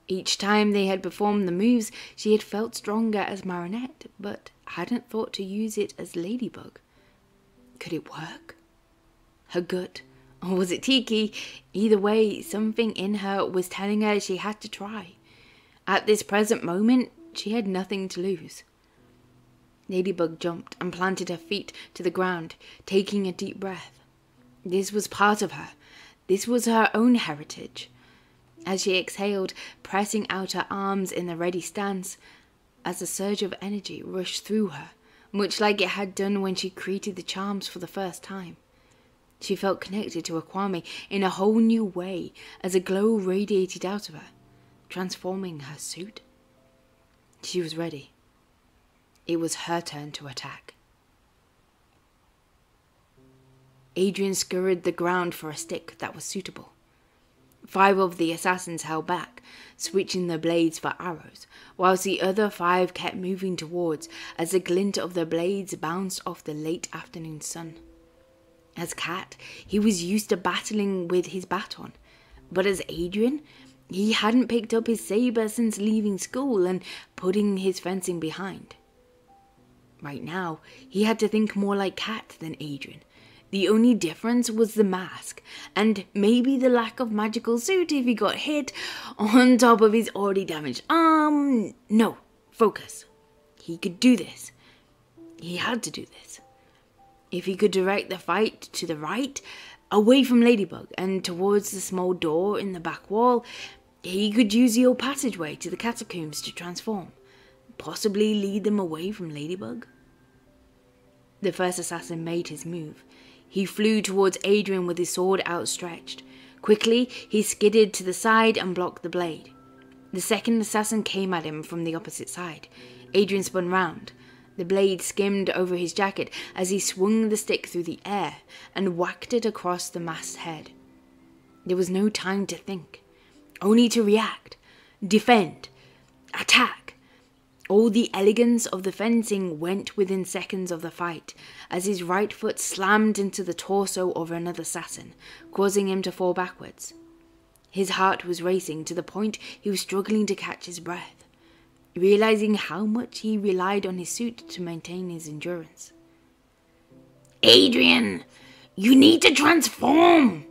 Each time they had performed the moves, she had felt stronger as Marinette, but hadn't thought to use it as Ladybug. Could it work? Her gut, or was it Tikki? Either way, something in her was telling her she had to try. At this present moment, she had nothing to lose. Ladybug jumped and planted her feet to the ground, taking a deep breath. This was part of her. This was her own heritage. As she exhaled, pressing out her arms in the ready stance, as a surge of energy rushed through her, much like it had done when she created the charms for the first time. She felt connected to a Kwami in a whole new way as a glow radiated out of her, transforming her suit. She was ready. It was her turn to attack. Adrien scurried the ground for a stick that was suitable. Five of the assassins held back, switching their blades for arrows, whilst the other five kept moving towards as the glint of their blades bounced off the late afternoon sun. As Cat, he was used to battling with his baton, but as Adrien, he hadn't picked up his saber since leaving school and putting his fencing behind. Right now, he had to think more like Cat than Adrien. The only difference was the mask, and maybe the lack of magical suit if he got hit on top of his already damaged arm. No, focus. He could do this. He had to do this. If he could direct the fight to the right, away from Ladybug, and towards the small door in the back wall, he could use the old passageway to the catacombs to transform possibly lead them away from Ladybug? The first assassin made his move. He flew towards Adrien with his sword outstretched. Quickly, he skidded to the side and blocked the blade. The second assassin came at him from the opposite side. Adrien spun round. The blade skimmed over his jacket as he swung the stick through the air and whacked it across the masked head. There was no time to think, only to react, defend, attack. All the elegance of the fencing went within seconds of the fight, as his right foot slammed into the torso of another assassin, causing him to fall backwards. His heart was racing to the point he was struggling to catch his breath, realizing how much he relied on his suit to maintain his endurance. Adrien, you need to transform,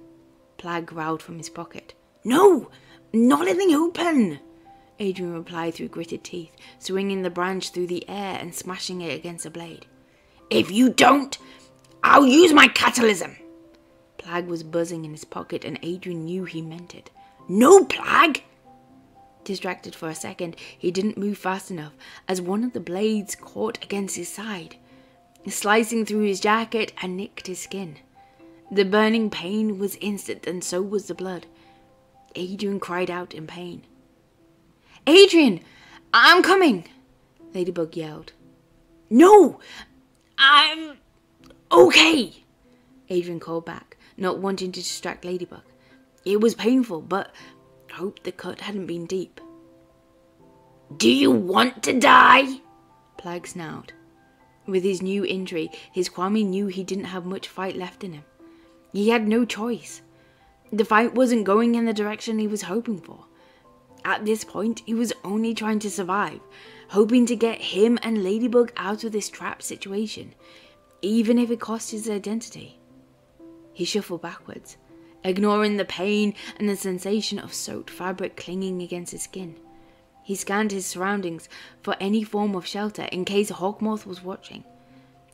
Plagg growled from his pocket. No, not in the open, Adrien replied through gritted teeth, swinging the branch through the air and smashing it against a blade. If you don't, I'll use my cataclysm. Plagg was buzzing in his pocket, and Adrien knew he meant it. No, Plagg! Distracted for a second, he didn't move fast enough as one of the blades caught against his side, slicing through his jacket and nicked his skin. The burning pain was instant, and so was the blood. Adrien cried out in pain. Adrien, I'm coming! Ladybug yelled. No! I'm okay! Adrien called back, not wanting to distract Ladybug. It was painful, but hoped the cut hadn't been deep. Do you want to die? Plagg snarled. With his new injury, his Kwami knew he didn't have much fight left in him. He had no choice. The fight wasn't going in the direction he was hoping for. At this point, he was only trying to survive, hoping to get him and Ladybug out of this trap situation, even if it cost his identity. He shuffled backwards, ignoring the pain and the sensation of soaked fabric clinging against his skin. He scanned his surroundings for any form of shelter in case a Hawkmoth was watching.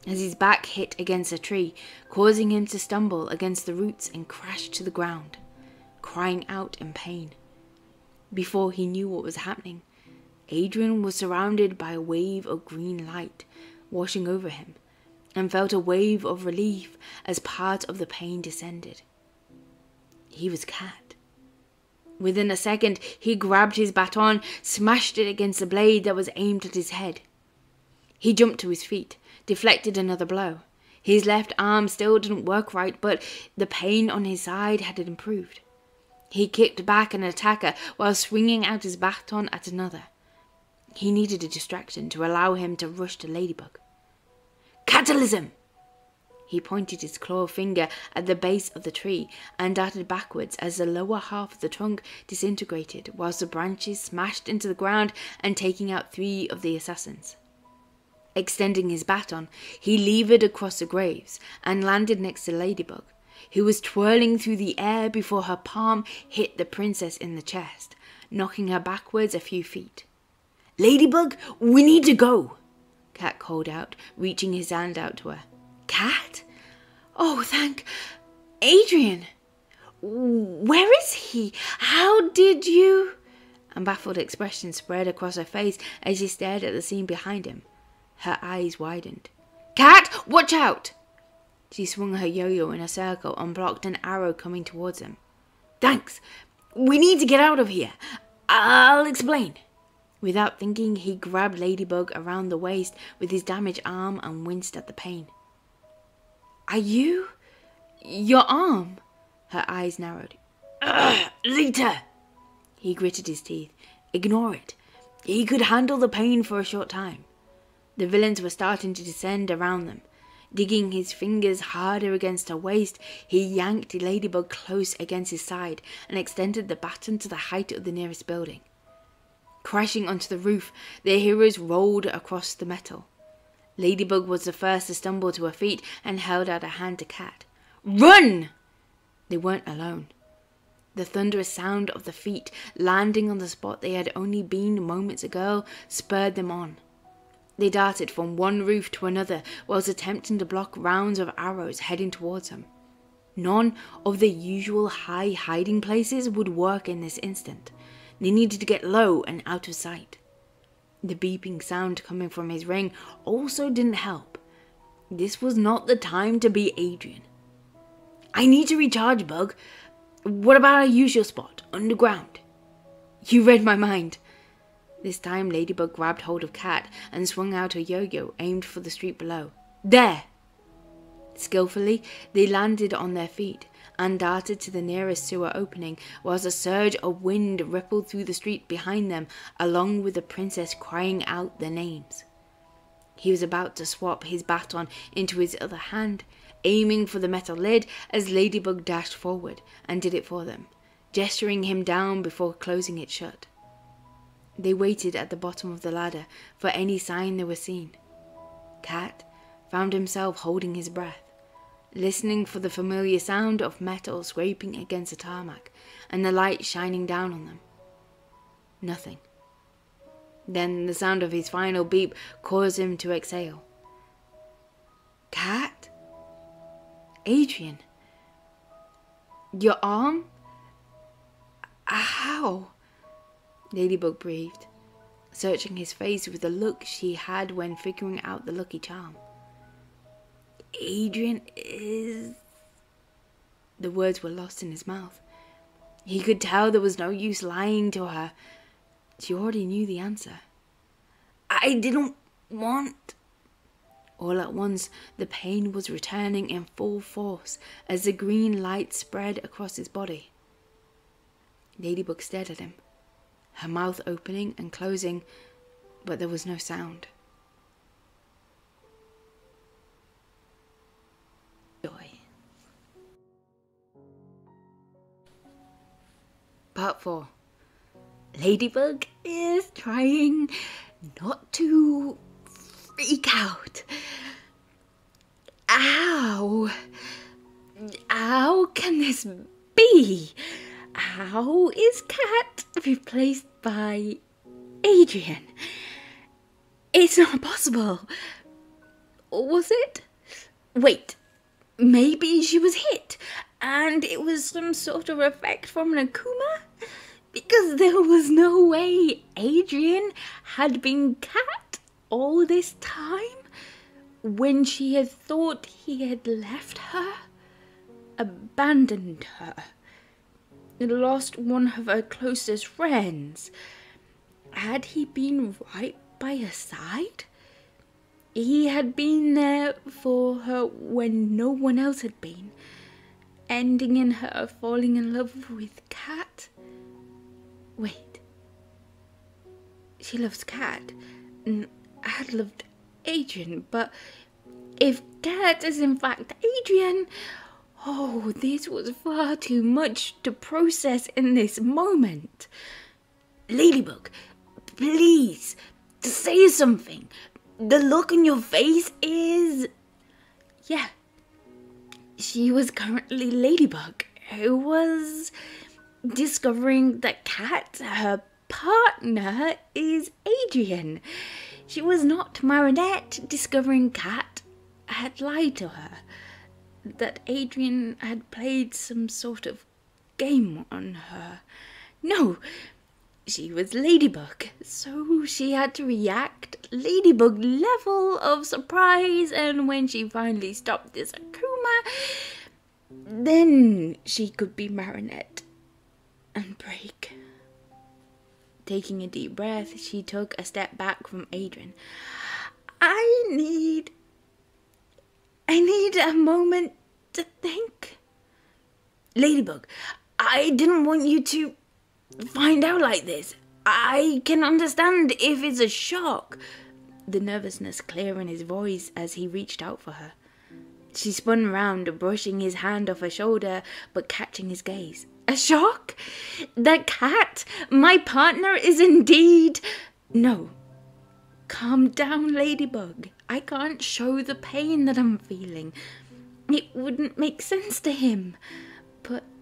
As his back hit against a tree, causing him to stumble against the roots and crash to the ground, crying out in pain. Before he knew what was happening, Adrien was surrounded by a wave of green light washing over him, and felt a wave of relief as part of the pain descended. He was Cat. Within a second, he grabbed his baton, smashed it against the blade that was aimed at his head. He jumped to his feet, deflected another blow. His left arm still didn't work right, but the pain on his side had improved. He kicked back an attacker while swinging out his baton at another. He needed a distraction to allow him to rush to Ladybug. Cataclysm! He pointed his claw finger at the base of the tree and darted backwards as the lower half of the trunk disintegrated, whilst the branches smashed into the ground and taking out three of the assassins. Extending his baton, he levered across the graves and landed next to Ladybug, who was twirling through the air before her palm hit the princess in the chest, knocking her backwards a few feet. Ladybug, we need to go, Cat called out, reaching his hand out to her. Cat? Oh, thank Adrien. Where is he? How did you? A baffled expression spread across her face as she stared at the scene behind him. Her eyes widened. Cat, watch out! She swung her yo-yo in a circle and blocked an arrow coming towards him. Thanks. We need to get out of here. I'll explain. Without thinking, he grabbed Ladybug around the waist with his damaged arm and winced at the pain. Are you? Your arm? Her eyes narrowed. Ugh, later! He gritted his teeth. Ignore it. He could handle the pain for a short time. The villains were starting to descend around them. Digging his fingers harder against her waist, he yanked Ladybug close against his side and extended the baton to the height of the nearest building. Crashing onto the roof, the heroes rolled across the metal. Ladybug was the first to stumble to her feet and held out a hand to Cat. Run! They weren't alone. The thunderous sound of the feet landing on the spot they had only been moments ago spurred them on. They darted from one roof to another whilst attempting to block rounds of arrows heading towards them. None of the usual high hiding places would work in this instant. They needed to get low and out of sight. The beeping sound coming from his ring also didn't help. This was not the time to be Adrien. I need to recharge, Bug. What about our usual spot, underground? You read my mind. This time, Ladybug grabbed hold of Cat and swung out her yo-yo aimed for the street below. There! Skillfully, they landed on their feet and darted to the nearest sewer opening, whilst a surge of wind rippled through the street behind them, along with the princess crying out their names. He was about to swap his baton into his other hand, aiming for the metal lid as Ladybug dashed forward and did it for them, gesturing him down before closing it shut. They waited at the bottom of the ladder for any sign they were seen. Cat found himself holding his breath listening for the familiar sound of metal scraping against the tarmac and the light shining down on them. Nothing. Then the sound of his final beep caused him to exhale. Cat? Adrien? Your arm? How? Ladybug breathed, searching his face with the look she had when figuring out the lucky charm. Adrien is. The words were lost in his mouth. He could tell there was no use lying to her. She already knew the answer. I didn't want. All at once, the pain was returning in full force as the green light spread across his body. Ladybug stared at him, her mouth opening and closing, but there was no sound. Part 4 Ladybug is trying not to freak out. Ow! How can this be? How is Cat replaced by Adrien? It's not possible. Was it? Wait, maybe she was hit and it was some sort of effect from an Akuma? Because there was no way Adrien had been Cat all this time when she had thought he had left her, abandoned her, lost one of her closest friends. Had he been right by her side? He had been there for her when no one else had been, ending in her falling in love with Cat. Wait. She loves Cat, and I had loved Adrien, but if Cat is in fact Adrien, oh, this was far too much to process in this moment. Ladybug, please, say something. The look on your face is. Yeah. She was currently Ladybug, who was discovering that Cat, her partner, is Adrien. She was not Marinette discovering Cat had lied to her. That Adrien had played some sort of game on her. No, she was Ladybug, so she had to react Ladybug level of surprise, and when she finally stopped this Akuma, then she could be Marinette and break. Taking a deep breath, she took a step back from Adrien. I need. I need a moment to think. Ladybug, I didn't want you to find out like this. I can understand if it's a shock. The nervousness clear in his voice as he reached out for her. She spun round, brushing his hand off her shoulder, but catching his gaze. A shock? The cat, my partner, is indeed. No. Calm down, Ladybug. I can't show the pain that I'm feeling. It wouldn't make sense to him.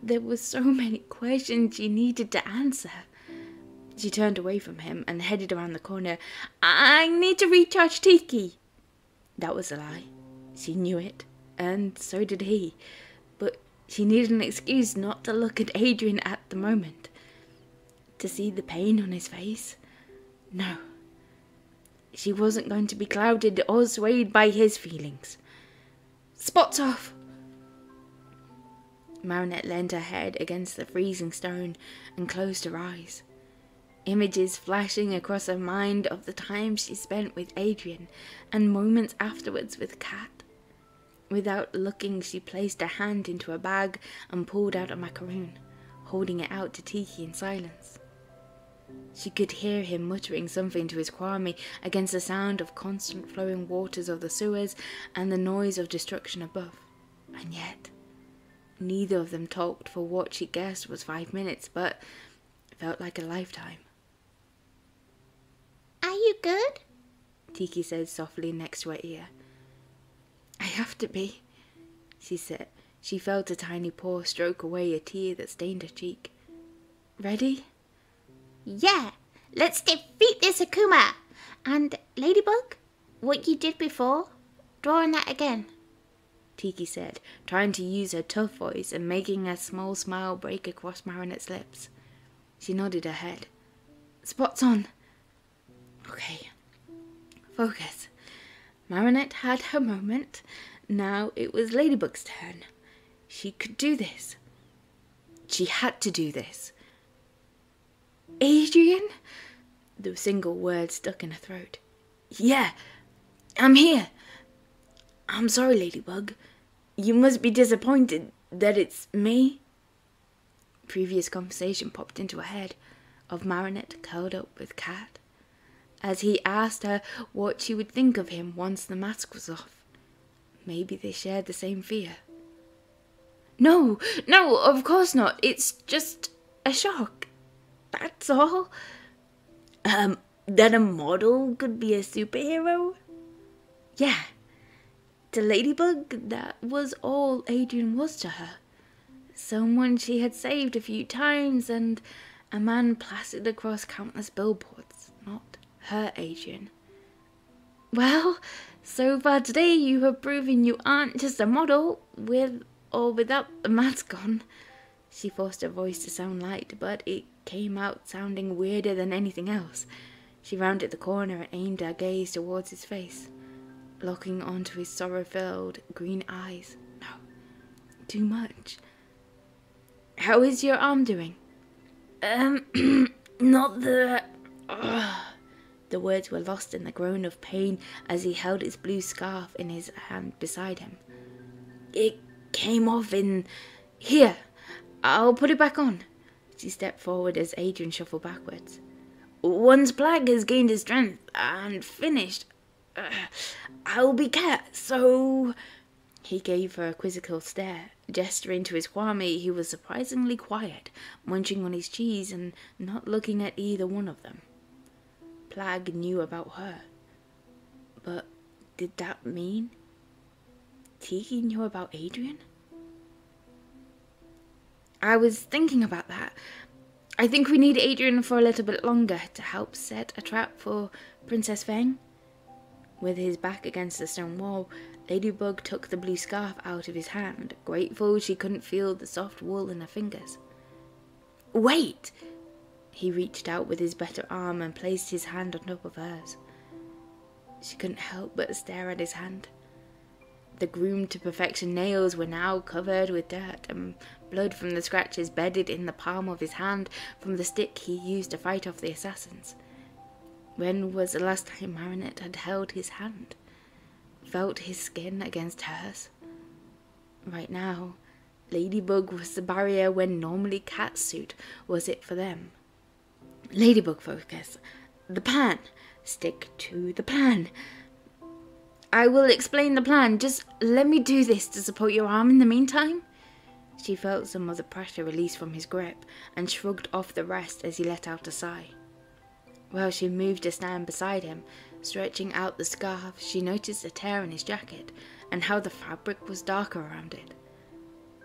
There were so many questions she needed to answer. She turned away from him and headed around the corner. I need to recharge Tikki. That was a lie. She knew it, and so did he. But she needed an excuse not to look at Adrien at the moment. To see the pain on his face? No. She wasn't going to be clouded or swayed by his feelings. Spots off! Marinette leaned her head against the freezing stone and closed her eyes. Images flashing across her mind of the time she spent with Adrien and moments afterwards with Cat. Without looking, she placed her hand into a bag and pulled out a macaroon, holding it out to Tikki in silence. She could hear him muttering something to his Kwami against the sound of constant flowing waters of the sewers and the noise of destruction above. And yet, neither of them talked for what she guessed was five minutes, but felt like a lifetime. Are you good? Tikki said softly next to her ear. I have to be, she said. She felt a tiny paw stroke away a tear that stained her cheek. Ready? Yeah, let's defeat this Akuma. And Ladybug, what you did before, draw on that again. Tikki said, trying to use her tough voice and making a small smile break across Marinette's lips. She nodded her head. Spot's on. Okay. Focus. Marinette had her moment. Now it was Ladybug's turn. She could do this. She had to do this. Adrien? The single word stuck in her throat. Yeah, I'm here. I'm sorry, Ladybug. You must be disappointed that it's me. Previous conversation popped into her head of Marinette curled up with Cat, as he asked her what she would think of him once the mask was off. Maybe they shared the same fear. No, no, of course not. It's just a shock. That's all. Um, that a model could be a superhero? Yeah. To Ladybug, that was all Adrien was to her. Someone she had saved a few times and a man plastered across countless billboards, not her Adrien. Well, so far today you have proven you aren't just a model, with or without the mask on. She forced her voice to sound light, but it came out sounding weirder than anything else. She rounded the corner and aimed her gaze towards his face, locking onto his sorrow filled green eyes. No, too much. How is your arm doing? Um, not the. Ugh. The words were lost in the groan of pain as he held his blue scarf in his hand beside him. It came off in. Here, I'll put it back on. She stepped forward as Adrien shuffled backwards. Once Plagg has gained his strength and finished, I'll be cat, so. He gave her a quizzical stare, gesturing to his Kwami, who was surprisingly quiet, munching on his cheese and not looking at either one of them. Plagg knew about her. But did that mean Tikki knew about Adrien? I was thinking about that. I think we need Adrien for a little bit longer to help set a trap for Princess Fang. With his back against the stone wall, Ladybug took the blue scarf out of his hand, grateful she couldn't feel the soft wool in her fingers. Wait! He reached out with his better arm and placed his hand on top of hers. She couldn't help but stare at his hand. The groomed to perfection nails were now covered with dirt, and blood from the scratches bedded in the palm of his hand from the stick he used to fight off the assassins. When was the last time Marinette had held his hand? Felt his skin against hers? Right now, Ladybug was the barrier when normally Catsuit was it for them. Ladybug focus. The plan. Stick to the plan. I will explain the plan. Just let me do this to support your arm in the meantime. She felt some of the pressure release from his grip and shrugged off the rest as he let out a sigh. While she moved to stand beside him, stretching out the scarf, she noticed a tear in his jacket and how the fabric was darker around it.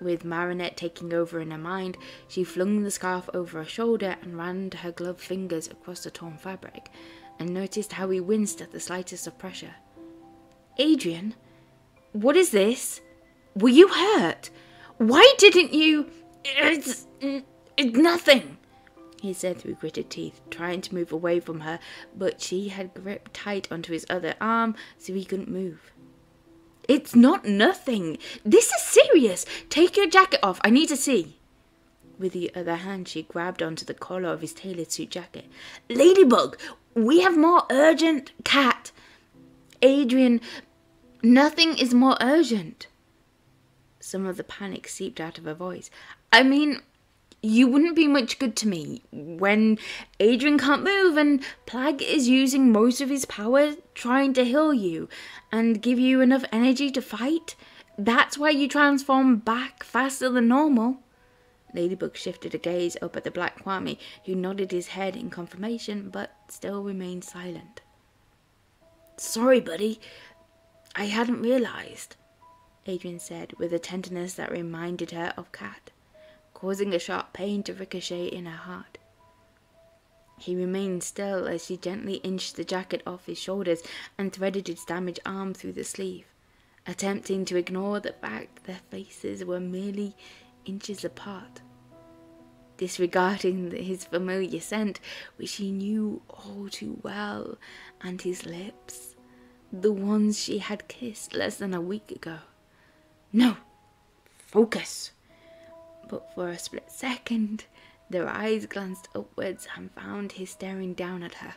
With Marinette taking over in her mind, she flung the scarf over her shoulder and ran her gloved fingers across the torn fabric, and noticed how he winced at the slightest of pressure. Adrien, what is this? Were you hurt? Why didn't you? It's, it's nothing, he said through gritted teeth, trying to move away from her, but she had gripped tight onto his other arm so he couldn't move. It's not nothing. This is serious. Take your jacket off. I need to see. With the other hand, she grabbed onto the collar of his tailored suit jacket. Ladybug, we have more urgent. Cat. Adrien, nothing is more urgent. Some of the panic seeped out of her voice. I mean, you wouldn't be much good to me when Adrien can't move and Plagg is using most of his power trying to heal you and give you enough energy to fight. That's why you transform back faster than normal. Ladybug shifted a gaze up at the black Kwami, who nodded his head in confirmation but still remained silent. Sorry, buddy. I hadn't realized, Adrien said with a tenderness that reminded her of Cat causing a sharp pain to ricochet in her heart. He remained still as she gently inched the jacket off his shoulders and threaded his damaged arm through the sleeve. attempting to ignore the fact their faces were merely inches apart. Disregarding his familiar scent, which he knew all too well, and his lips, the ones she had kissed less than a week ago. No! Focus! But for a split second, their eyes glanced upwards and found his staring down at her,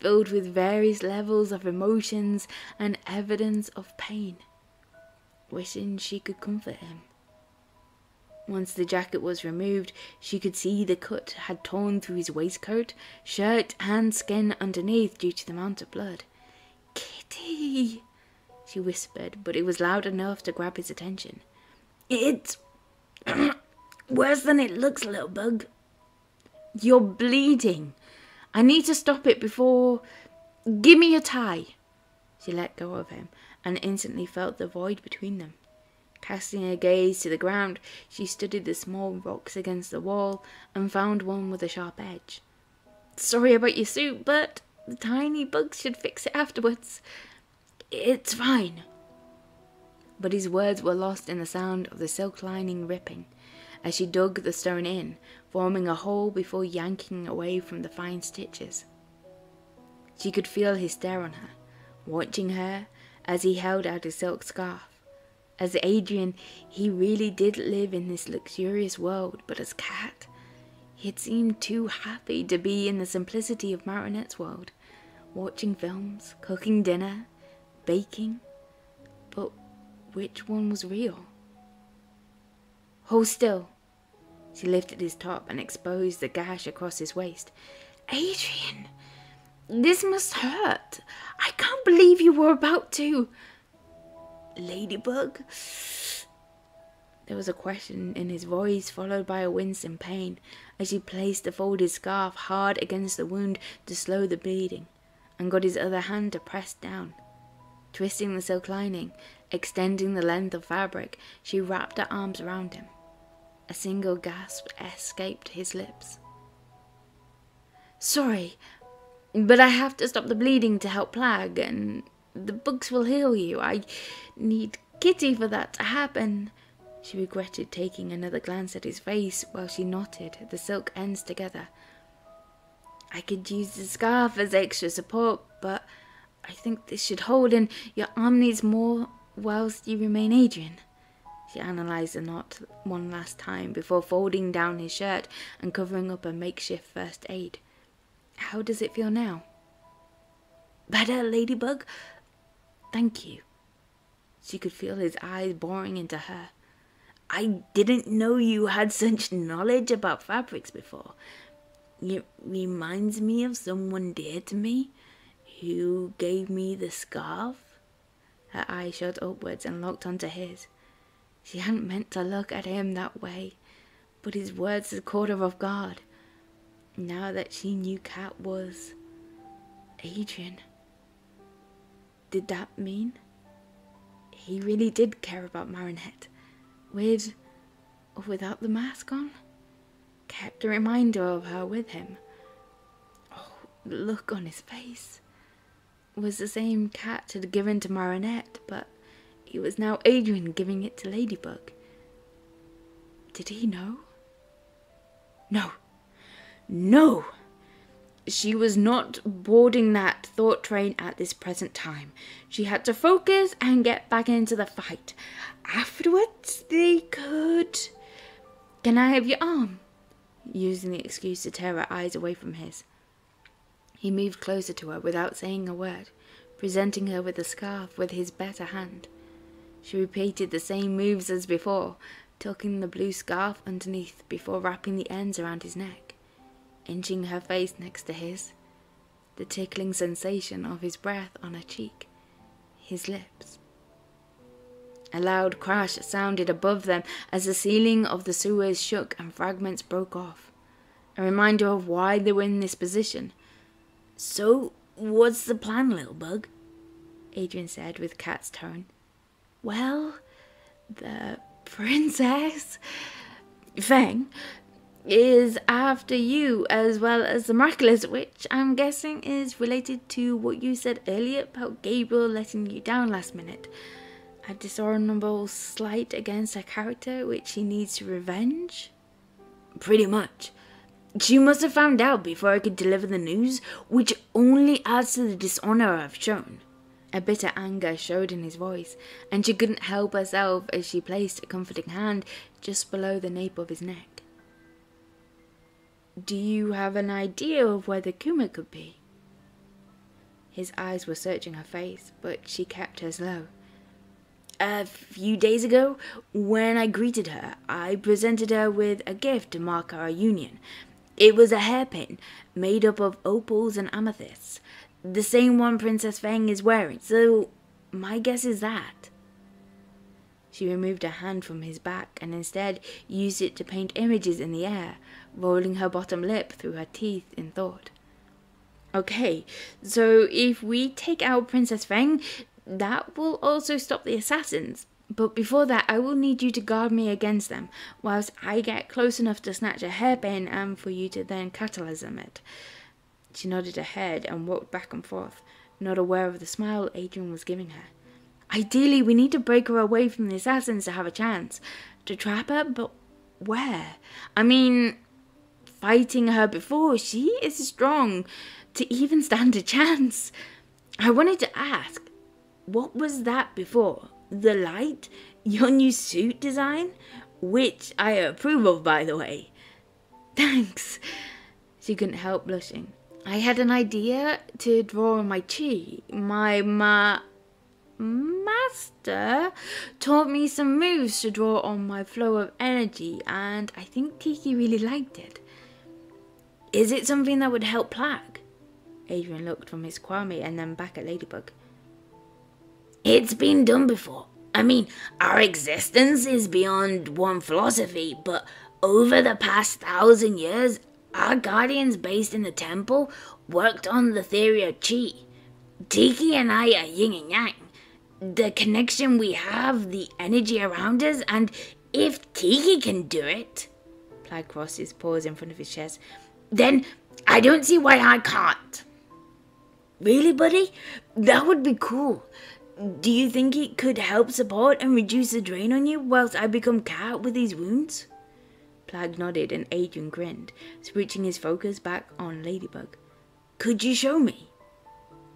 filled with various levels of emotions and evidence of pain, wishing she could comfort him. Once the jacket was removed, she could see the cut had torn through his waistcoat, shirt, and skin underneath due to the amount of blood. Kitty, she whispered, but it was loud enough to grab his attention. It's worse than it looks, little bug. You're bleeding. I need to stop it before. Give me a tie. She let go of him and instantly felt the void between them. Casting her gaze to the ground, she studied the small rocks against the wall and found one with a sharp edge. Sorry about your suit, but the tiny bugs should fix it afterwards. It's fine. But his words were lost in the sound of the silk lining ripping as she dug the stone in, forming a hole before yanking away from the fine stitches. She could feel his stare on her, watching her as he held out his silk scarf. As Adrien, he really did live in this luxurious world, but as Cat, he had seemed too happy to be in the simplicity of Marinette's world, watching films, cooking dinner, baking. But which one was real? Hold still. She lifted his top and exposed the gash across his waist. Adrien, this must hurt. I can't believe you were about to. Ladybug? There was a question in his voice, followed by a wince in pain, as he placed the folded scarf hard against the wound to slow the bleeding, and got his other hand to press down. Twisting the silk lining, extending the length of fabric, she wrapped her arms around him. A single gasp escaped his lips. Sorry, but I have to stop the bleeding to help Plagg, and the bugs will heal you. I need Kitty for that to happen. She regretted taking another glance at his face while she knotted the silk ends together. I could use the scarf as extra support, but I think this should hold, and your arm needs more whilst you remain Adrien. She analysed the knot one last time before folding down his shirt and covering up a makeshift first aid. How does it feel now? Better, Ladybug? Thank you. She could feel his eyes boring into her. I didn't know you had such knowledge about fabrics before. It reminds me of someone dear to me who gave me the scarf. Her eyes shot upwards and locked onto his. She hadn't meant to look at him that way, but his words had caught her off guard. Now that she knew Cat was Adrien. Did that mean he really did care about Marinette, with or without the mask on? Kept a reminder of her with him. Oh, the look on his face was the same Cat had given to Marinette, but it was now Adrien giving it to Ladybug. Did he know? No. No! She was not boarding that thought train at this present time. She had to focus and get back into the fight. Afterwards, they could. Can I have your arm? Using the excuse to tear her eyes away from his. He moved closer to her without saying a word, presenting her with the scarf with his better hand. She repeated the same moves as before, tucking the blue scarf underneath before wrapping the ends around his neck, inching her face next to his, the tickling sensation of his breath on her cheek, his lips. A loud crash sounded above them as the ceiling of the sewers shook and fragments broke off, a reminder of why they were in this position. So, what's the plan, little bug? Adrien said with cat's tone. Well, the princess Fang is after you as well as the miraculous, which I'm guessing is related to what you said earlier about Gabriel letting you down last minute. A dishonorable slight against her character which she needs to revenge? Pretty much. She must have found out before I could deliver the news, which only adds to the dishonor I've shown. A bitter anger showed in his voice, and she couldn't help herself as she placed a comforting hand just below the nape of his neck. Do you have an idea of where the Akuma could be? His eyes were searching her face, but she kept hers low. A few days ago, when I greeted her, I presented her with a gift to mark our union. It was a hairpin made up of opals and amethysts, the same one Princess Fang is wearing, so my guess is that. She removed her hand from his back and instead used it to paint images in the air, rolling her bottom lip through her teeth in thought. Okay, so if we take out Princess Fang, that will also stop the assassins. But before that, I will need you to guard me against them, whilst I get close enough to snatch a hairpin and for you to then cataclysm it. She nodded her head and walked back and forth, not aware of the smile Adrien was giving her. Ideally, we need to break her away from the assassins to have a chance. To trap her, but where? I mean, fighting her before, she is strong to even stand a chance. I wanted to ask, what was that before? The light? Your new suit design? Which I approve of, by the way. Thanks. She couldn't help blushing. I had an idea to draw on my chi. My ma master taught me some moves to draw on my flow of energy, and I think Tikki really liked it. Is it something that would help Plagg? Adrien looked from his Kwami and then back at Ladybug. It's been done before. I mean, our existence is beyond one philosophy, but over the past thousand years, our guardians based in the temple worked on the theory of chi. Tikki and I are yin and yang. The connection we have, the energy around us, and if Tikki can do it, Plagg crossed his paws in front of his chest, then I don't see why I can't. Really, buddy? That would be cool. Do you think it could help support and reduce the drain on you whilst I become cat with these wounds? Plagg nodded and Adrien grinned, switching his focus back on Ladybug. Could you show me?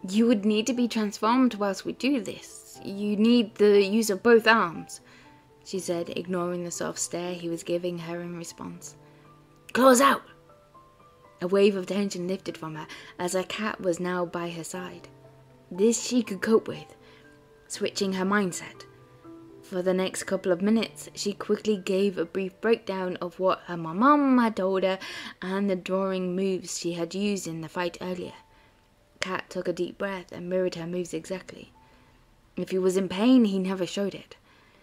You would need to be transformed whilst we do this. You need the use of both arms, she said, ignoring the soft stare he was giving her in response. Claws out! A wave of tension lifted from her as her cat was now by her side. This she could cope with, switching her mindset. For the next couple of minutes, she quickly gave a brief breakdown of what her mom had told her and the drawing moves she had used in the fight earlier. Cat took a deep breath and mirrored her moves exactly. If he was in pain, he never showed it.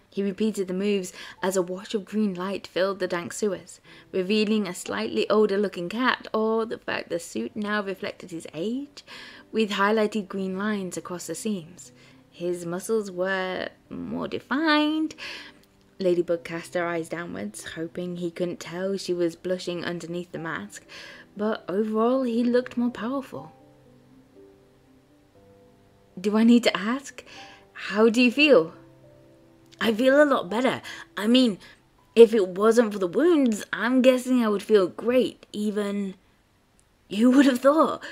He repeated the moves as a wash of green light filled the dank sewers, revealing a slightly older looking cat, or the fact the suit now reflected his age, with highlighted green lines across the seams. His muscles were more defined. Ladybug cast her eyes downwards, hoping he couldn't tell she was blushing underneath the mask, but overall he looked more powerful. Do I need to ask? How do you feel? I feel a lot better. I mean, if it wasn't for the wounds, I'm guessing I would feel great, even. You would have thought.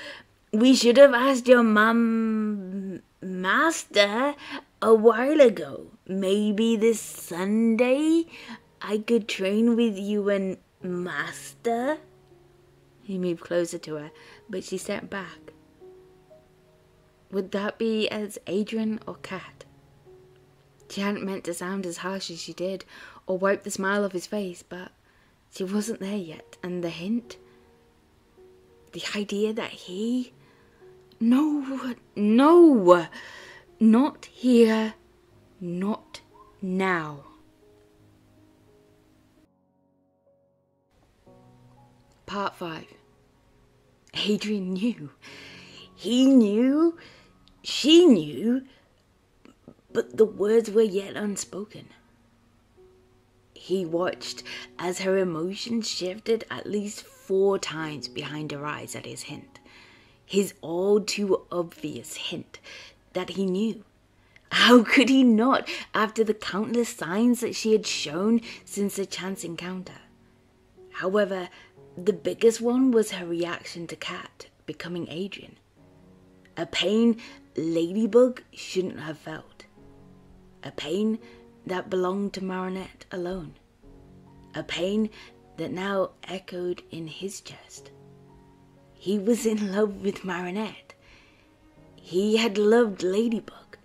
We should have asked your mum Master, a while ago, maybe this Sunday, I could train with you and Master? He moved closer to her, but she stepped back. Would that be as Adrien or Cat? She hadn't meant to sound as harsh as she did, or wipe the smile off his face, but she wasn't there yet, and the hint, the idea that he no, no, not here, not now. Part 5 Adrien knew. He knew, she knew, but the words were yet unspoken. He watched as her emotions shifted at least four times behind her eyes at his hint his all too obvious hint that he knew. How could he not, after the countless signs that she had shown since the chance encounter? However, the biggest one was her reaction to Cat becoming Adrien. A pain Ladybug shouldn't have felt. A pain that belonged to Marinette alone. A pain that now echoed in his chest. He was in love with Marinette. He had loved Ladybug,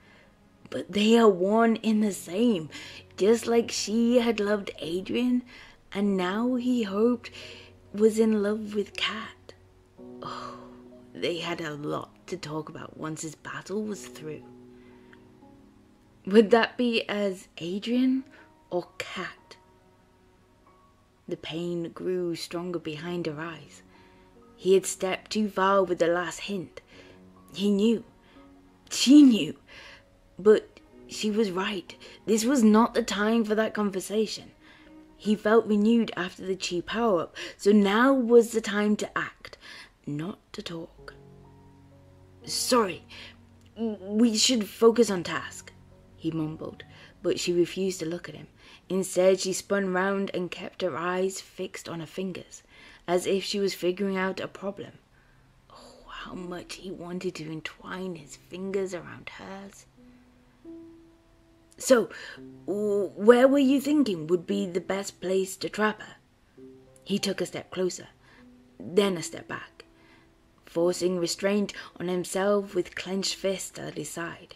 but they are one in the same, just like she had loved Adrien, and now he hoped was in love with Cat. Oh, they had a lot to talk about once his battle was through. Would that be as Adrien or Cat? The pain grew stronger behind her eyes. He had stepped too far with the last hint. He knew. She knew. But she was right. This was not the time for that conversation. He felt renewed after the chi power up, so now was the time to act, not to talk. Sorry, we should focus on task, he mumbled, but she refused to look at him. Instead, she spun round and kept her eyes fixed on her fingers, as if she was figuring out a problem. Oh, how much he wanted to entwine his fingers around hers. So, where were you thinking would be the best place to trap her? He took a step closer, then a step back, forcing restraint on himself with clenched fists at his side.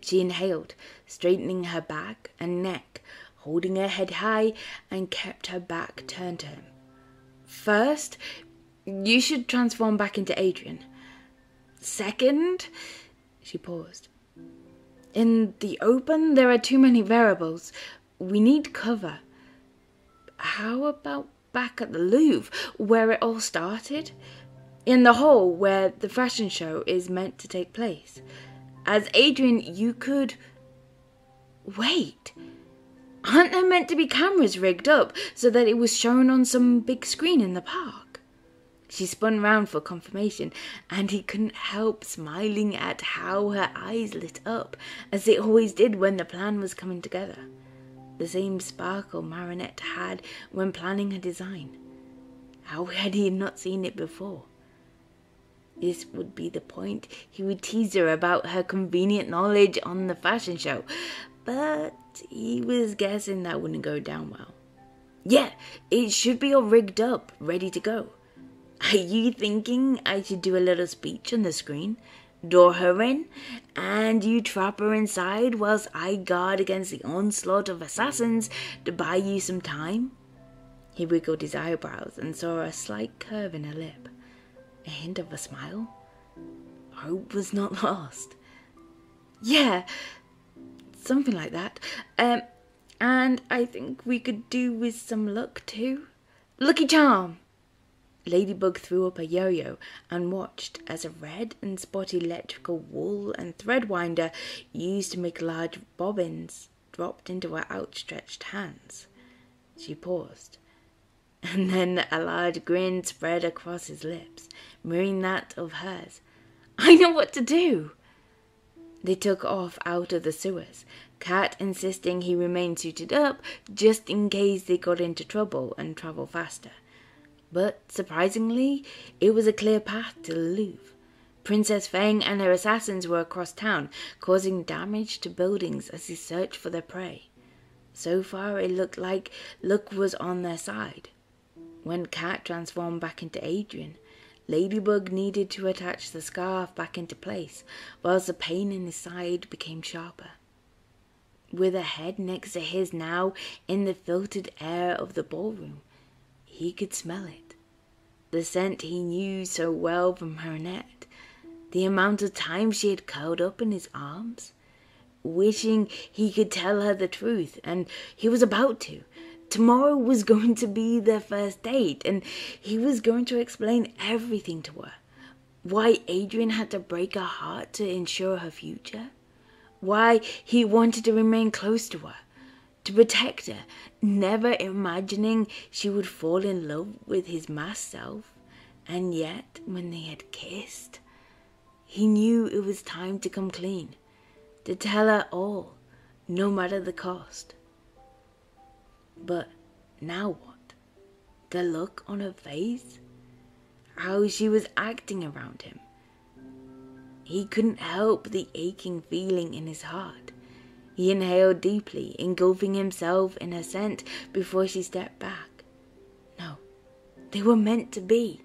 She inhaled, straightening her back and neck, holding her head high, and kept her back turned to him. First, you should transform back into Adrien. Second, she paused. In the open, there are too many variables. We need cover. How about back at the Louvre, where it all started? In the hall where the fashion show is meant to take place. As Adrien, you could. Wait. Aren't there meant to be cameras rigged up so that it was shown on some big screen in the park? She spun round for confirmation, and he couldn't help smiling at how her eyes lit up, as they always did when the plan was coming together. The same sparkle Marinette had when planning her design. How had he not seen it before? This would be the point. He would tease her about her convenient knowledge on the fashion show, but he was guessing that wouldn't go down well. Yeah, it should be all rigged up, ready to go. Are you thinking I should do a little speech on the screen? Door her in, and you trap her inside whilst I guard against the onslaught of assassins to buy you some time? He wiggled his eyebrows and saw a slight curve in her lip, a hint of a smile. Hope was not lost. Yeah, something like that. Um, and I think we could do with some luck too. Lucky charm. Ladybug threw up a yo-yo and watched as a red and spotty electrical wool and thread winder used to make large bobbins dropped into her outstretched hands. She paused, and then a large grin spread across his lips, mirroring that of hers. I know what to do! They took off out of the sewers, Cat insisting he remain suited up just in case they got into trouble and travel faster. But surprisingly, it was a clear path to the Louvre. Princess Fang and her assassins were across town, causing damage to buildings as they searched for their prey. So far, it looked like luck was on their side. When Cat transformed back into Adrien, Ladybug needed to attach the scarf back into place, whilst the pain in his side became sharper. With her head next to his now in the filtered air of the ballroom, he could smell it the scent he knew so well from Marinette, the amount of time she had curled up in his arms, wishing he could tell her the truth, and he was about to. Tomorrow was going to be their first date, and he was going to explain everything to her. Why Adrien had to break her heart to ensure her future. Why he wanted to remain close to her to protect her, never imagining she would fall in love with his masked self. And yet, when they had kissed, he knew it was time to come clean. to tell her all, no matter the cost. But now what? The look on her face? How she was acting around him? He couldn't help the aching feeling in his heart. He inhaled deeply, engulfing himself in her scent before she stepped back. No, they were meant to be.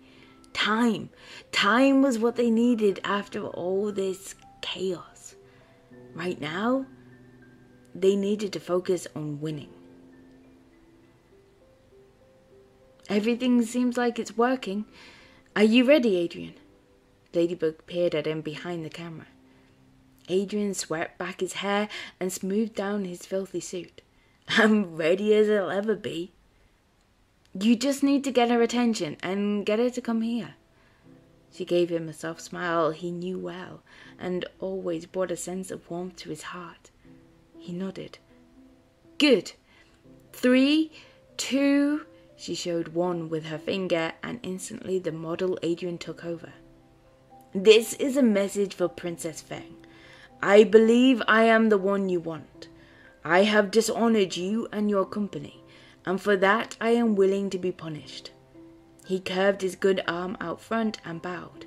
Time. Time was what they needed after all this chaos. Right now, they needed to focus on winning. Everything seems like it's working. Are you ready, Adrien? Ladybug peered at him behind the camera. Adrien swept back his hair and smoothed down his filthy suit. I'm ready as I'll ever be. You just need to get her attention and get her to come here. She gave him a soft smile he knew well and always brought a sense of warmth to his heart. He nodded. Good. Three, two. She showed one with her finger, and instantly the model Adrien took over. This is a message for Princess Fang. I believe I am the one you want. I have dishonored you and your company, and for that I am willing to be punished. He curved his good arm out front and bowed.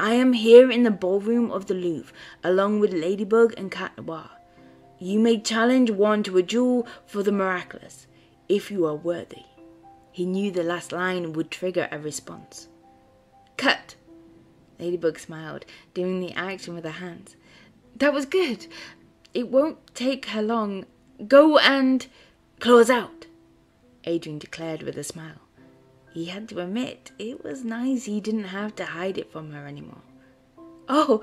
I am here in the ballroom of the Louvre, along with Ladybug and Cat Noir. You may challenge one to a duel for the miraculous, if you are worthy. He knew the last line would trigger a response. Cut! Ladybug smiled, doing the action with her hands. That was good. It won't take her long. Go and close out, Adrien declared with a smile. He had to admit it was nice he didn't have to hide it from her anymore. Oh,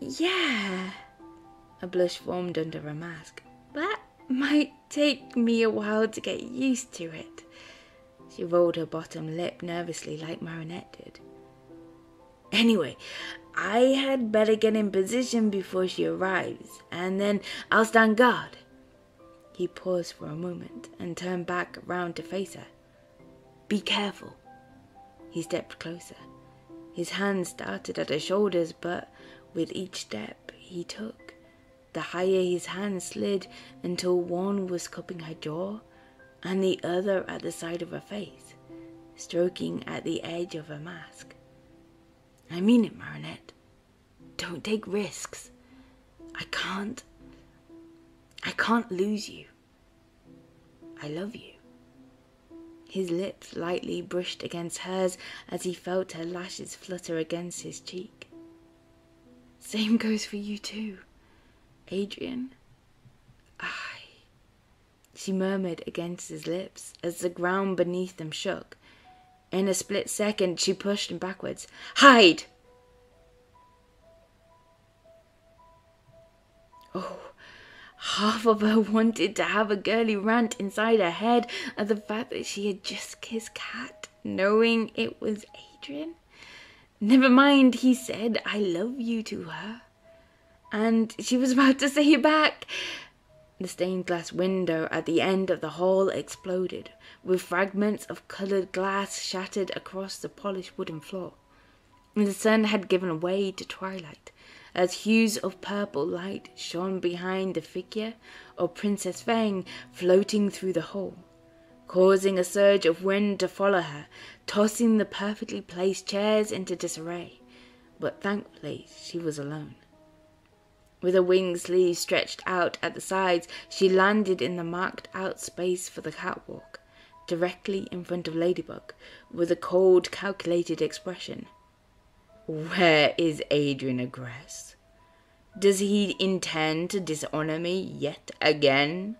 yeah. A blush formed under her mask. That might take me a while to get used to it. She rolled her bottom lip nervously like Marinette did. Anyway, I had better get in position before she arrives, and then I'll stand guard. He paused for a moment and turned back around to face her. Be careful. He stepped closer. His hands started at her shoulders, but with each step he took, the higher his hand slid until one was cupping her jaw and the other at the side of her face, stroking at the edge of her mask. I mean it, Marinette. Don't take risks. I can't. I can't lose you. I love you. His lips lightly brushed against hers as he felt her lashes flutter against his cheek. Same goes for you too, Adrien. I. She murmured against his lips as the ground beneath them shook in a split second, she pushed him backwards. Hide! Oh, half of her wanted to have a girly rant inside her head at the fact that she had just kissed Cat, knowing it was Adrien. Never mind, he said, I love you to her. And she was about to say it back. The stained glass window at the end of the hall exploded, with fragments of coloured glass shattered across the polished wooden floor. The sun had given way to twilight, as hues of purple light shone behind the figure of Princess Fang floating through the hall, causing a surge of wind to follow her, tossing the perfectly placed chairs into disarray. But thankfully she was alone. With her wing sleeves stretched out at the sides, she landed in the marked out space for the catwalk directly in front of Ladybug, with a cold, calculated expression. Where is Adrien Agreste? Does he intend to dishonor me yet again?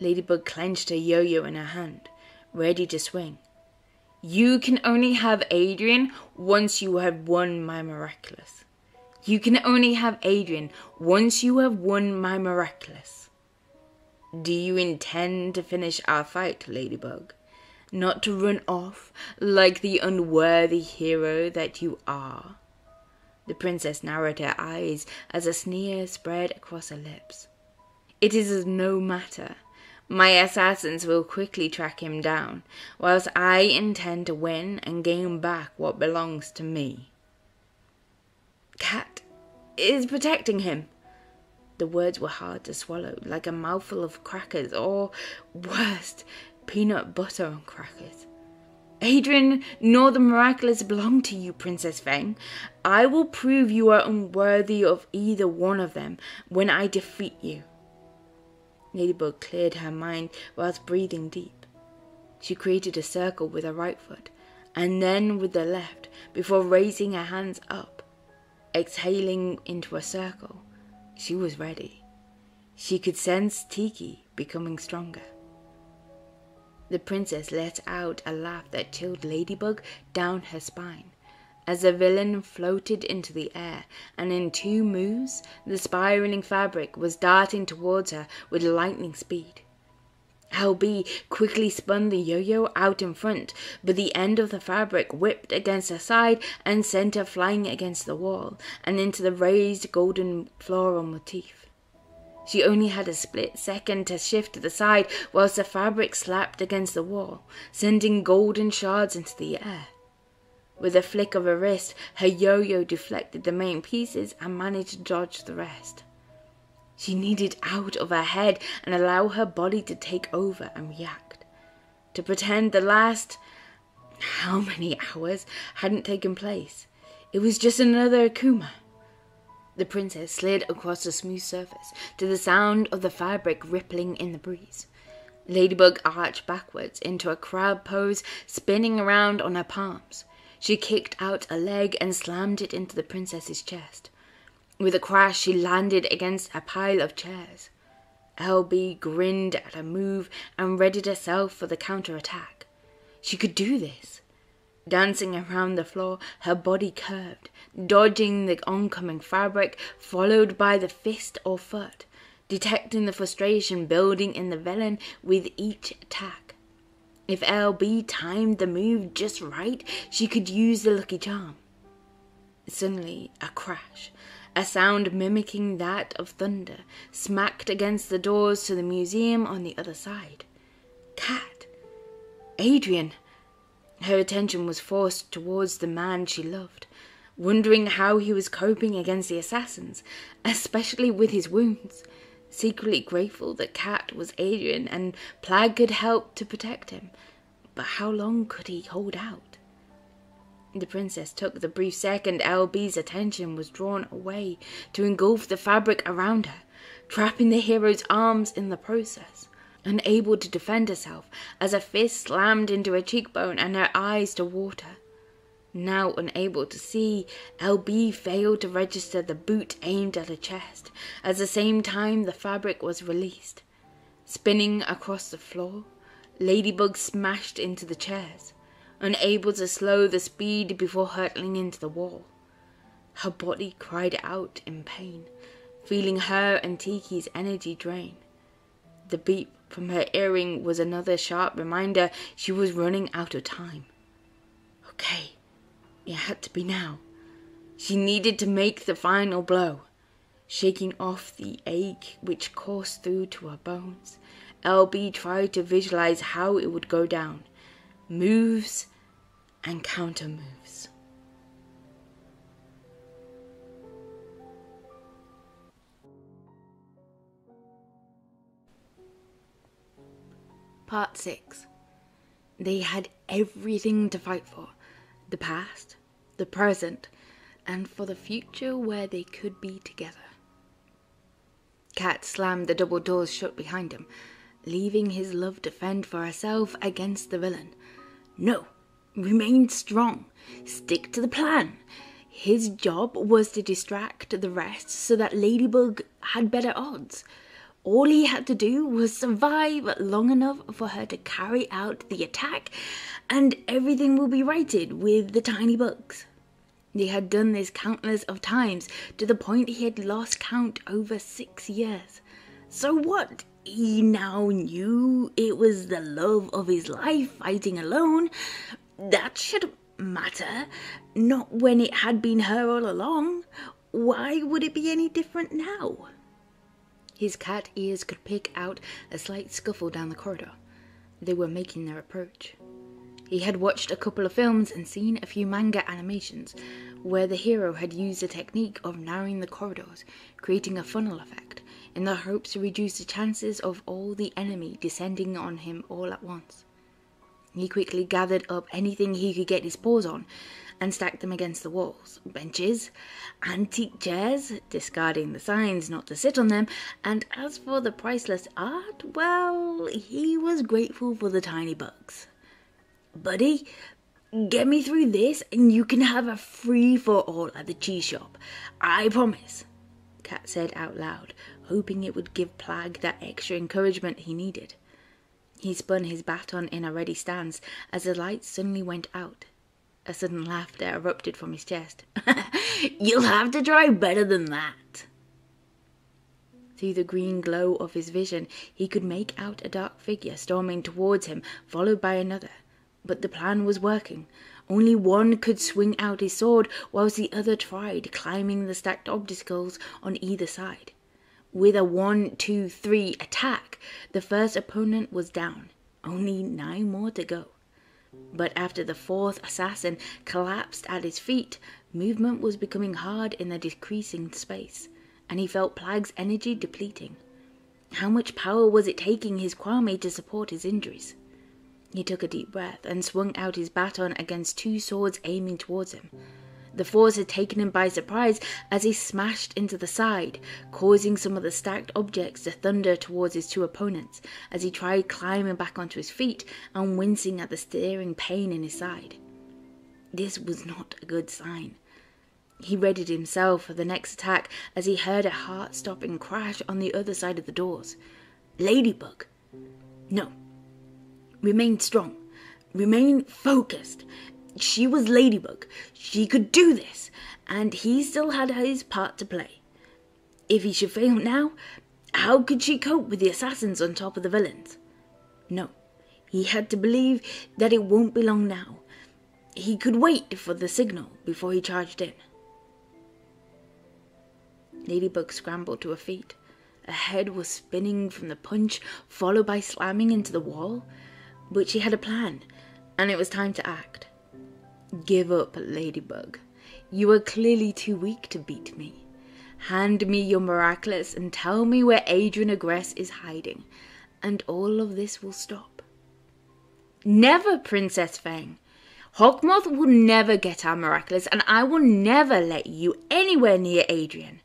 Ladybug clenched her yo-yo in her hand, ready to swing. You can only have Adrien once you have won my miraculous. You can only have Adrien once you have won my miraculous. Do you intend to finish our fight, Ladybug? Not to run off like the unworthy hero that you are? The princess narrowed her eyes as a sneer spread across her lips. It is no matter. My assassins will quickly track him down, whilst I intend to win and gain back what belongs to me. Cat is protecting him, The words were hard to swallow, like a mouthful of crackers, or worst, peanut butter on crackers. Adrien, nor the miraculous belong to you, Princess Fang. I will prove you are unworthy of either one of them when I defeat you. Ladybug cleared her mind whilst breathing deep. She created a circle with her right foot, and then with the left, before raising her hands up. Exhaling into a circle, she was ready. She could sense Tikki becoming stronger. The princess let out a laugh that chilled Ladybug down her spine as the villain floated into the air, and in two moves the spiraling fabric was darting towards her with lightning speed. LB quickly spun the yo-yo out in front, but the end of the fabric whipped against her side and sent her flying against the wall and into the raised golden floral motif. She only had a split second to shift to the side whilst the fabric slapped against the wall, sending golden shards into the air. With a flick of her wrist, her yo-yo deflected the main pieces and managed to dodge the rest. She needed out of her head and allow her body to take over and react. To pretend the last how many hours hadn't taken place. It was just another Akuma. The princess slid across the smooth surface to the sound of the fabric rippling in the breeze. Ladybug arched backwards into a crab pose, spinning around on her palms. She kicked out a leg and slammed it into the princess's chest. With a crash, she landed against a pile of chairs. LB grinned at her move and readied herself for the counterattack. She could do this. Dancing around the floor, her body curved, dodging the oncoming fabric, followed by the fist or foot, detecting the frustration building in the villain with each attack. If LB timed the move just right, she could use the lucky charm. Suddenly, a crash, a sound mimicking that of thunder, smacked against the doors to the museum on the other side. Cat! Adrien! Her attention was forced towards the man she loved, wondering how he was coping against the assassins, especially with his wounds, secretly grateful that Cat was Adrien and Plagg could help to protect him. But how long could he hold out? The princess took the brief second LB's attention was drawn away to engulf the fabric around her, trapping the hero's arms in the process unable to defend herself as a fist slammed into her cheekbone and her eyes to water. Now unable to see, LB failed to register the boot aimed at her chest. At the same time, the fabric was released. Spinning across the floor, Ladybug smashed into the chairs, unable to slow the speed before hurtling into the wall. Her body cried out in pain, feeling her and Tikki's energy drain. The beep from her earring was another sharp reminder she was running out of time. Okay, it had to be now. She needed to make the final blow. Shaking off the ache which coursed through to her bones, LB tried to visualize how it would go down. Moves and counter moves. Part 6 They had everything to fight for the past, the present, and for the future where they could be together. Cat slammed the double doors shut behind him, leaving his love to fend for herself against the villain. No, remain strong, stick to the plan. His job was to distract the rest so that Ladybug had better odds. All he had to do was survive long enough for her to carry out the attack, and everything will be righted with the tiny bugs. He had done this countless of times to the point he had lost count over six years. So what? He now knew it was the love of his life fighting alone. That should matter, not when it had been her all along. Why would it be any different now? His cat ears could pick out a slight scuffle down the corridor. They were making their approach. He had watched a couple of films and seen a few manga animations where the hero had used the technique of narrowing the corridors, creating a funnel effect, in the hopes to reduce the chances of all the enemy descending on him all at once. He quickly gathered up anything he could get his paws on and stacked them against the walls, benches, antique chairs, discarding the signs not to sit on them, and as for the priceless art, well, he was grateful for the tiny bugs. Buddy, get me through this and you can have a free for all at the cheese shop. I promise. Cat said out loud, hoping it would give Plagg that extra encouragement he needed. He spun his baton in a ready stance as the light suddenly went out. A sudden laughter erupted from his chest. You'll have to try better than that. Through the green glow of his vision, he could make out a dark figure storming towards him, followed by another. But the plan was working. Only one could swing out his sword, whilst the other tried climbing the stacked obstacles on either side. With a one, two, three attack, the first opponent was down. Only nine more to go. But after the fourth assassin collapsed at his feet, movement was becoming hard in the decreasing space, and he felt Plagg's energy depleting. How much power was it taking his Kwami to support his injuries? He took a deep breath and swung out his baton against two swords aiming towards him. The force had taken him by surprise as he smashed into the side, causing some of the stacked objects to thunder towards his two opponents as he tried climbing back onto his feet and wincing at the searing pain in his side. This was not a good sign. He readied himself for the next attack as he heard a heart stopping crash on the other side of the doors. Ladybug! No. Remain strong. Remain focused. She was Ladybug. She could do this, and he still had his part to play. If he should fail now, how could she cope with the assassins on top of the villains? No, he had to believe that it won't be long now. He could wait for the signal before he charged in. Ladybug scrambled to her feet. Her head was spinning from the punch, followed by slamming into the wall. But she had a plan, and it was time to act. Give up, Ladybug. You are clearly too weak to beat me. Hand me your miraculous and tell me where Adrien Agreste is hiding, and all of this will stop. Never, Princess Fang. Hawkmoth will never get our miraculous, and I will never let you anywhere near Adrien.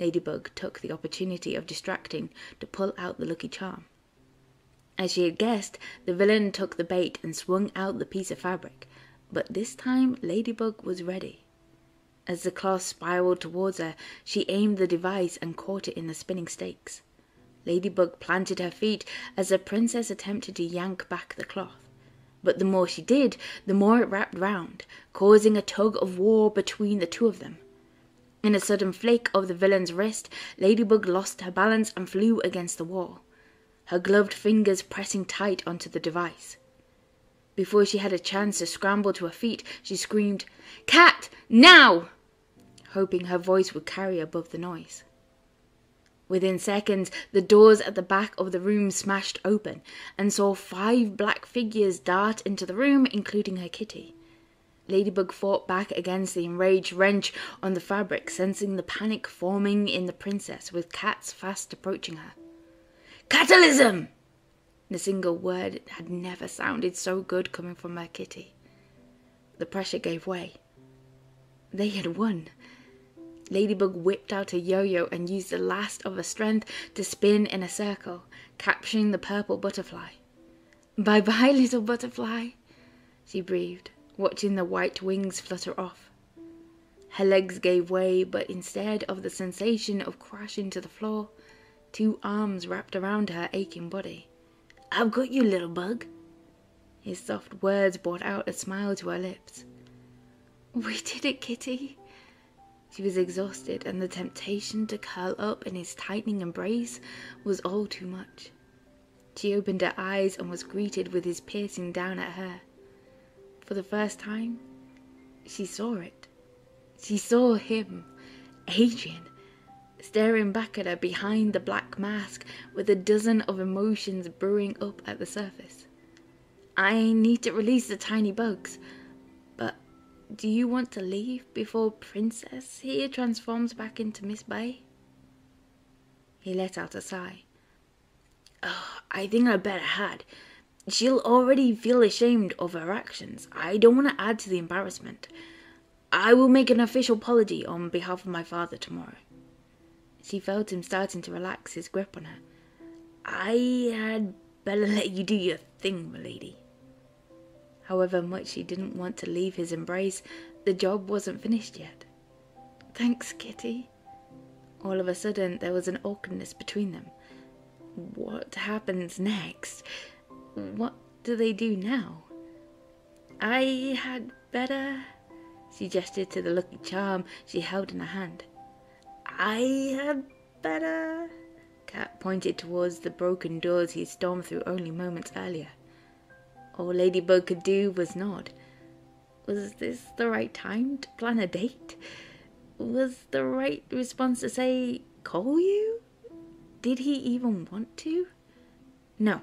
Ladybug took the opportunity of distracting to pull out the lucky charm. As she had guessed, the villain took the bait and swung out the piece of fabric, but this time Ladybug was ready. As the cloth spiraled towards her, she aimed the device and caught it in the spinning stakes. Ladybug planted her feet as the princess attempted to yank back the cloth. But the more she did, the more it wrapped round, causing a tug of war between the two of them. In a sudden flake of the villain's wrist, Ladybug lost her balance and flew against the wall, her gloved fingers pressing tight onto the device. Before she had a chance to scramble to her feet, she screamed, Cat, now! hoping her voice would carry above the noise. Within seconds, the doors at the back of the room smashed open and saw five black figures dart into the room, including her kitty. Ladybug fought back against the enraged wrench on the fabric, sensing the panic forming in the princess, with cats fast approaching her. Cataclysm! The single word had never sounded so good coming from her kitty. The pressure gave way. They had won. Ladybug whipped out a yo-yo and used the last of her strength to spin in a circle, capturing the purple butterfly. Bye-bye, little butterfly, she breathed, watching the white wings flutter off. Her legs gave way, but instead of the sensation of crashing to the floor, two arms wrapped around her aching body. I've got you, little bug. His soft words brought out a smile to her lips. We did it, Kitty. She was exhausted, and the temptation to curl up in his tightening embrace was all too much. She opened her eyes and was greeted with his piercing down at her. For the first time, she saw it. She saw him, Adrien, staring back at her behind the black mask with a dozen of emotions brewing up at the surface. I need to release the tiny bugs, but do you want to leave before Princess here transforms back into Miss Bai? He let out a sigh. Oh, I think I better had. She'll already feel ashamed of her actions. I don't want to add to the embarrassment. I will make an official apology on behalf of my father tomorrow. She felt him starting to relax his grip on her. I had better let you do your thing, milady. However much she didn't want to leave his embrace, the job wasn't finished yet. Thanks, Kitty. All of a sudden, there was an awkwardness between them. What happens next? What do they do now? I had better. She gestured to the lucky charm she held in her hand. I had better. Cat pointed towards the broken doors he stormed through only moments earlier. All Ladybug could do was nod. Was this the right time to plan a date? Was the right response to say, call you? Did he even want to? No.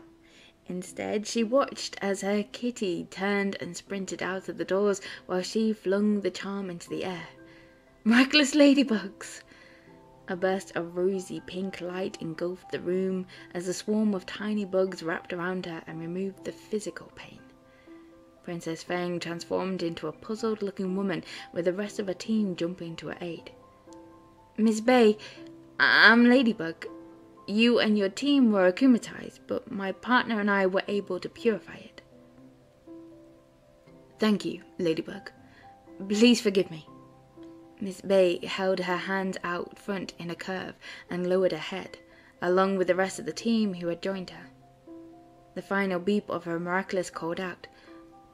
Instead, she watched as her kitty turned and sprinted out of the doors while she flung the charm into the air. Miraculous ladybugs! A burst of rosy pink light engulfed the room as a swarm of tiny bugs wrapped around her and removed the physical pain. Princess Fang transformed into a puzzled looking woman with the rest of her team jumping to her aid. Miss Bai, I'm Ladybug. You and your team were akumatized, but my partner and I were able to purify it. Thank you, Ladybug. Please forgive me. Miss Bai held her hands out front in a curve and lowered her head, along with the rest of the team who had joined her. The final beep of her miraculous called out,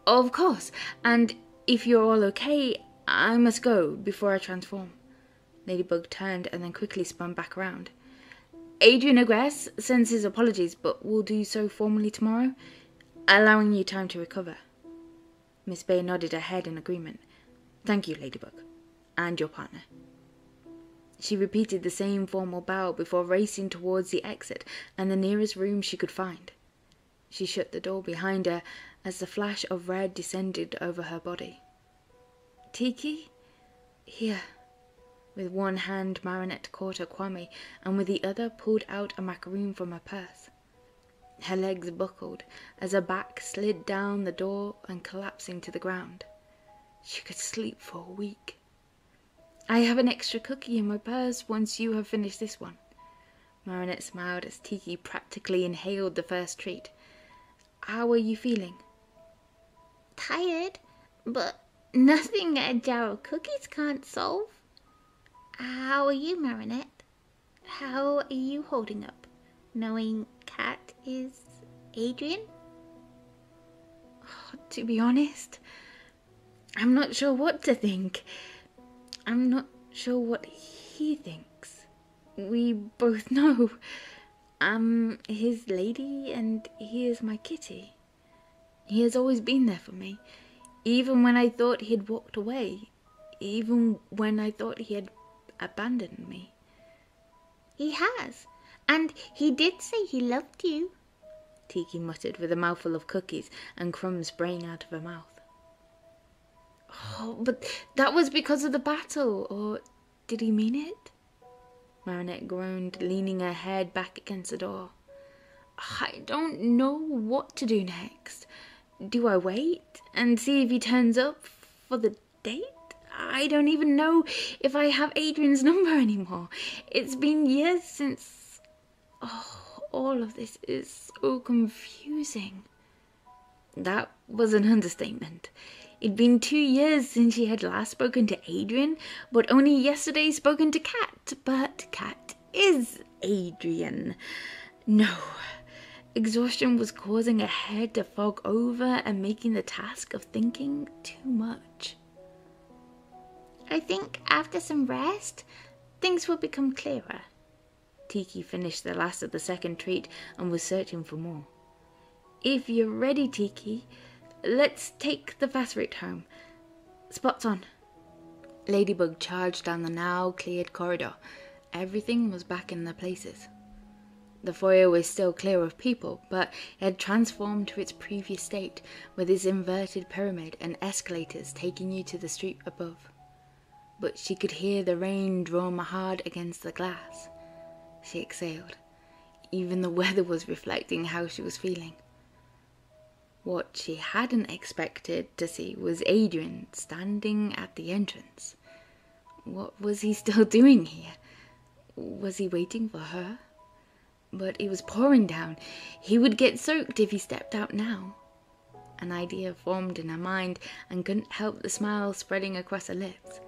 Of course, and if you're all okay, I must go before I transform. Ladybug turned and then quickly spun back around. Adrien Agreste sends his apologies, but will do so formally tomorrow, allowing you time to recover. Miss Bai nodded her head in agreement. Thank you, Ladybug and your partner. She repeated the same formal bow before racing towards the exit and the nearest room she could find. She shut the door behind her as the flash of red descended over her body. Tikki? Here. With one hand, Marinette caught her Kwami, and with the other pulled out a macaroon from her purse. Her legs buckled as her back slid down the door and collapsing to the ground. She could sleep for a week. I have an extra cookie in my purse once you have finished this one. Marinette smiled as Tikki practically inhaled the first treat. How are you feeling? Tired, but nothing a jar of cookies can't solve. How are you, Marinette? How are you holding up, knowing Cat is Adrien? Oh, to be honest, I'm not sure what to think. I'm not sure what he thinks. We both know I'm his lady and he is my kitty. He has always been there for me, even when I thought he had walked away, even when I thought he had abandoned me. He has, and he did say he loved you. Tikki muttered with a mouthful of cookies and crumbs spraying out of her mouth. Oh, but that was because of the battle, or did he mean it? Marinette groaned, leaning her head back against the door. I don't know what to do next. Do I wait and see if he turns up for the date? I don't even know if I have Adrien's number anymore. It's been years since. Oh, all of this is so confusing. That was an understatement. It'd been two years since she had last spoken to Adrien, but only yesterday spoken to Cat. But Cat is Adrien. No. Exhaustion was causing her head to fog over and making the task of thinking too much. I think after some rest, things will become clearer. Tikki finished the last of the second treat and was searching for more. If you're ready, Tikki, Let's take the fast route home. Spots on. Ladybug charged down the now cleared corridor. Everything was back in their places. The foyer was still clear of people, but it had transformed to its previous state, with its inverted pyramid and escalators taking you to the street above. But she could hear the rain drum hard against the glass. she exhaled. Even the weather was reflecting how she was feeling. What she hadn't expected to see was Adrien standing at the entrance. What was he still doing here? Was he waiting for her? But it was pouring down. He would get soaked if he stepped out now. An idea formed in her mind and couldn't help the smile spreading across her lips.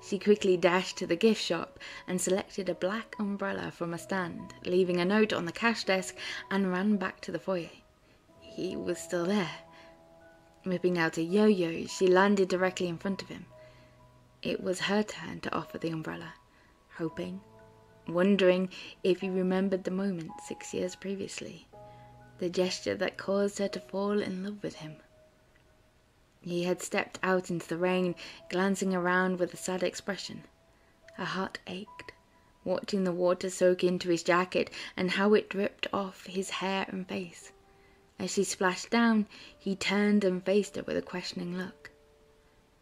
She quickly dashed to the gift shop and selected a black umbrella from a stand, leaving a note on the cash desk and ran back to the foyer. He was still there. Whipping out a yo-yo, she landed directly in front of him. It was her turn to offer the umbrella, hoping, wondering if he remembered the moment six years previously, the gesture that caused her to fall in love with him. He had stepped out into the rain, glancing around with a sad expression. Her heart ached, watching the water soak into his jacket and how it dripped off his hair and face. As she splashed down, he turned and faced her with a questioning look.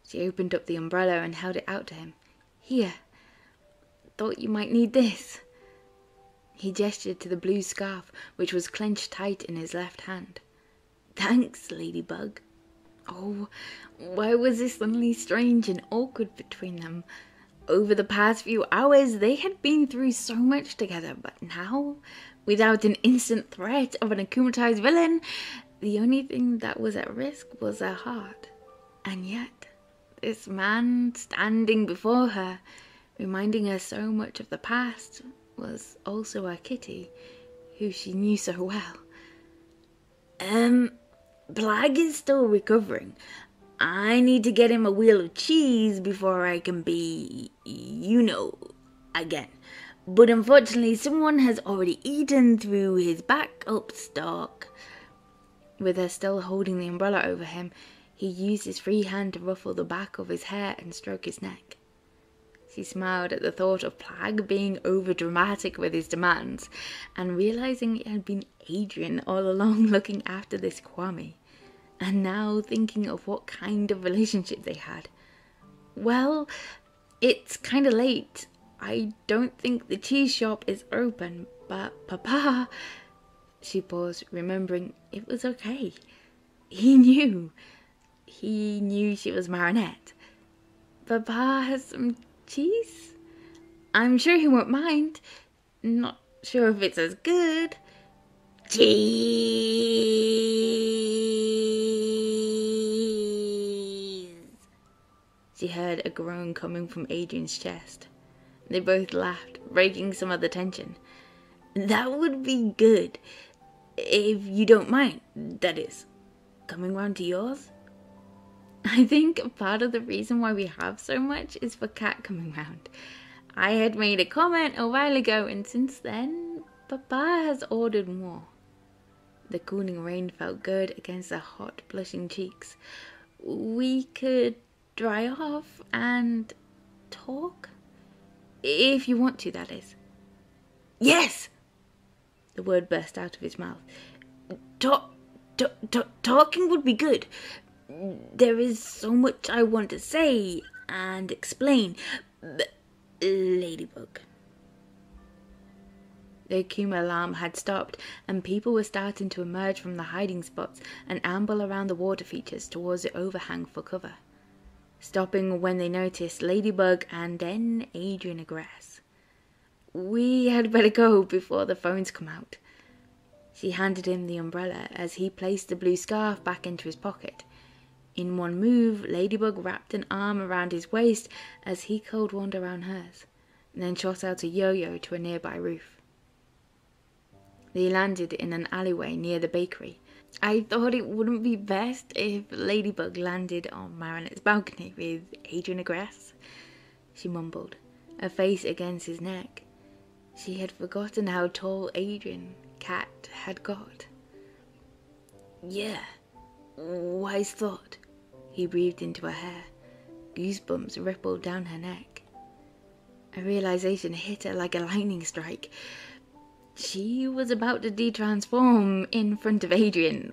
She opened up the umbrella and held it out to him. Here, thought you might need this. He gestured to the blue scarf, which was clenched tight in his left hand. Thanks, Ladybug. Oh, why was this suddenly strange and awkward between them? Over the past few hours, they had been through so much together, but now, without an instant threat of an akumatized villain, the only thing that was at risk was her heart. And yet, this man standing before her, reminding her so much of the past, was also her kitty, who she knew so well. Um, Plagg is still recovering. I need to get him a wheel of cheese before I can be, you know, again. But unfortunately, someone has already eaten through his backup stock. With her still holding the umbrella over him, he used his free hand to ruffle the back of his hair and stroke his neck. She smiled at the thought of Plagg being over dramatic with his demands, and realizing it had been Adrien all along looking after this Kwami, and now thinking of what kind of relationship they had. Well, it's kind of late. I don't think the tea shop is open, but Papa. She paused, remembering it was okay. He knew. He knew she was Marinette. Papa has some cheese? I'm sure he won't mind. Not sure if it's as good. Cheese! She heard a groan coming from Adrien's chest. They both laughed, breaking some of the tension. That would be good. If you don't mind, that is. Coming round to yours? I think part of the reason why we have so much is for Cat coming round. I had made a comment a while ago, and since then, Papa has ordered more. The cooling rain felt good against the hot, blushing cheeks. We could dry off and talk? If you want to, that is. Yes! The word burst out of his mouth. Talk, talk, talk, talking would be good. There is so much I want to say and explain. But, Ladybug. The Akuma alarm had stopped, and people were starting to emerge from the hiding spots and amble around the water features towards the overhang for cover, stopping when they noticed Ladybug and then Adrien Agreste. We had better go before the phones come out. She handed him the umbrella as he placed the blue scarf back into his pocket. In one move, Ladybug wrapped an arm around his waist as he curled one around hers, and then shot out a yo-yo to a nearby roof. They landed in an alleyway near the bakery. I thought it wouldn't be best if Ladybug landed on Marinette's balcony with Adrien Agreste, she mumbled, her face against his neck. She had forgotten how tall Adrien Cat had got. Yeah, wise thought, he breathed into her hair. Goosebumps rippled down her neck. A realization hit her like a lightning strike. She was about to detransform in front of Adrien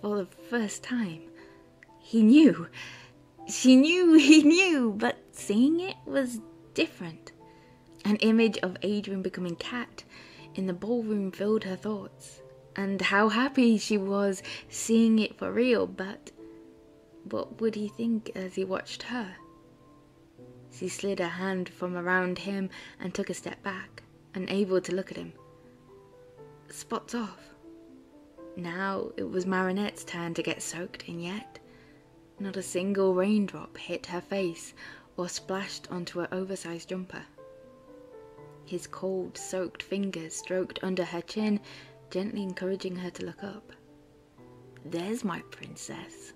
for the first time. He knew. She knew he knew, but seeing it was different. An image of Adrien becoming cat, in the ballroom filled her thoughts, and how happy she was seeing it for real, but what would he think as he watched her? She slid her hand from around him and took a step back, unable to look at him. Spots off. Now it was Marinette's turn to get soaked, and yet not a single raindrop hit her face or splashed onto her oversized jumper. His cold, soaked fingers stroked under her chin, gently encouraging her to look up. There's my princess.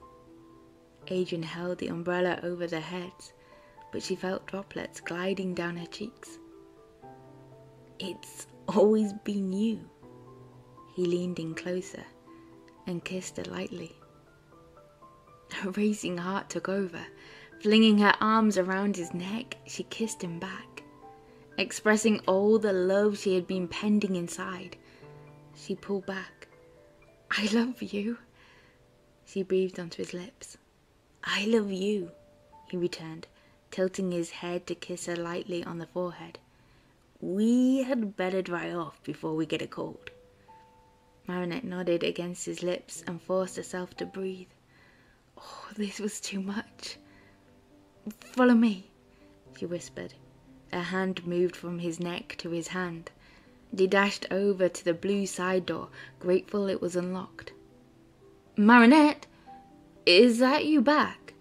Adrien held the umbrella over their heads, but she felt droplets gliding down her cheeks. It's always been you. He leaned in closer and kissed her lightly. Her racing heart took over. Flinging her arms around his neck, she kissed him back, expressing all the love she had been pending inside. She pulled back. I love you. She breathed onto his lips. I love you, he returned, tilting his head to kiss her lightly on the forehead. We had better dry off before we get a cold. Marinette nodded against his lips and forced herself to breathe. Oh, this was too much. Follow me, she whispered. Her hand moved from his neck to his hand. They dashed over to the blue side door, grateful it was unlocked. Marinette, is that you back?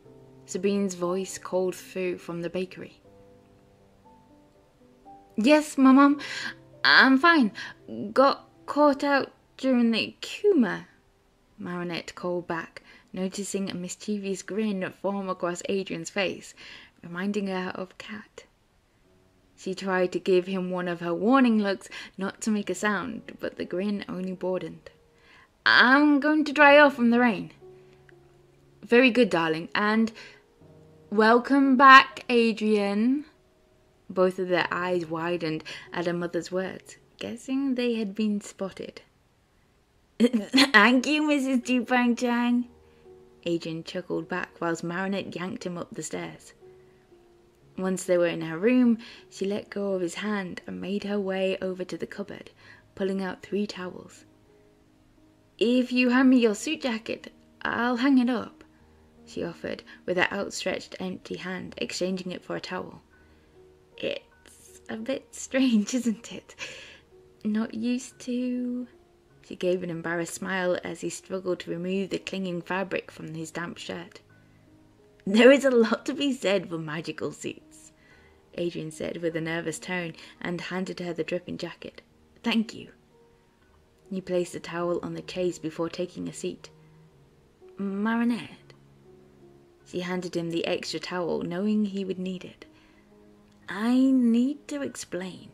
Sabine's voice called through from the bakery. Yes, mum, I'm fine. Got caught out during the Akuma, Marinette called back, noticing a mischievous grin form across Adrien's face, reminding her of Cat. She tried to give him one of her warning looks not to make a sound, but the grin only broadened. I'm going to dry off from the rain. Very good, darling, and welcome back, Adrien. Both of their eyes widened at her mother's words, guessing they had been spotted. Thank you, Mrs. Dupain-Cheng. Adrien chuckled back whilst Marinette yanked him up the stairs. Once they were in her room, she let go of his hand and made her way over to the cupboard, pulling out three towels. If you hand me your suit jacket, I'll hang it up, she offered, with her outstretched empty hand, exchanging it for a towel. It's a bit strange, isn't it? Not used to she gave an embarrassed smile as he struggled to remove the clinging fabric from his damp shirt. There is a lot to be said for magical suits, Adrien said with a nervous tone and handed her the dripping jacket. Thank you. He placed the towel on the chaise before taking a seat. Marinette. She handed him the extra towel, knowing he would need it. I need to explain,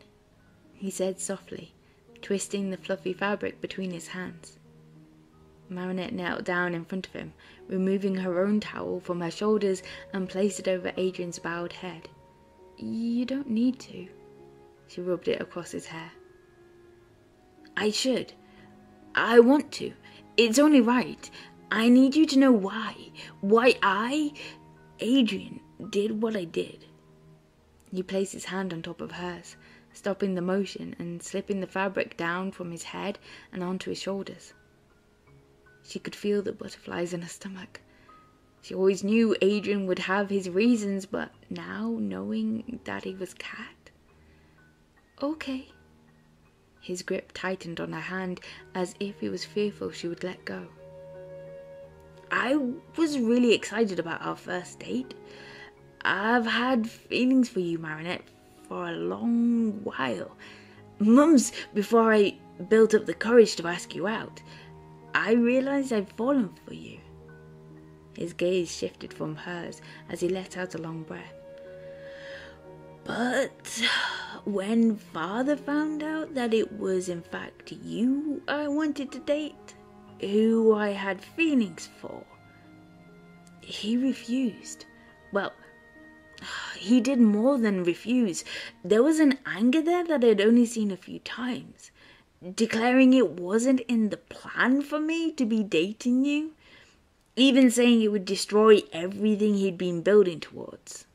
he said softly twisting the fluffy fabric between his hands. Marinette knelt down in front of him, removing her own towel from her shoulders and placed it over Adrien's bowed head. You don't need to. She rubbed it across his hair. I should. I want to. It's only right. I need you to know why. Why I, Adrien, did what I did. He placed his hand on top of hers, stopping the motion and slipping the fabric down from his head and onto his shoulders. She could feel the butterflies in her stomach. She always knew Adrien would have his reasons, but now, knowing that he was Cat. Okay. His grip tightened on her hand as if he was fearful she would let go. I was really excited about our first date. I've had feelings for you, Marinette, for a long while. Mums, before I built up the courage to ask you out, I realized I'd fallen for you. His gaze shifted from hers as he let out a long breath. But when father found out that it was in fact you I wanted to date, who I had feelings for, he refused. Well, he did more than refuse. There was an anger there that I'd only seen a few times, declaring it wasn't in the plan for me to be dating you, even saying it would destroy everything he'd been building towards.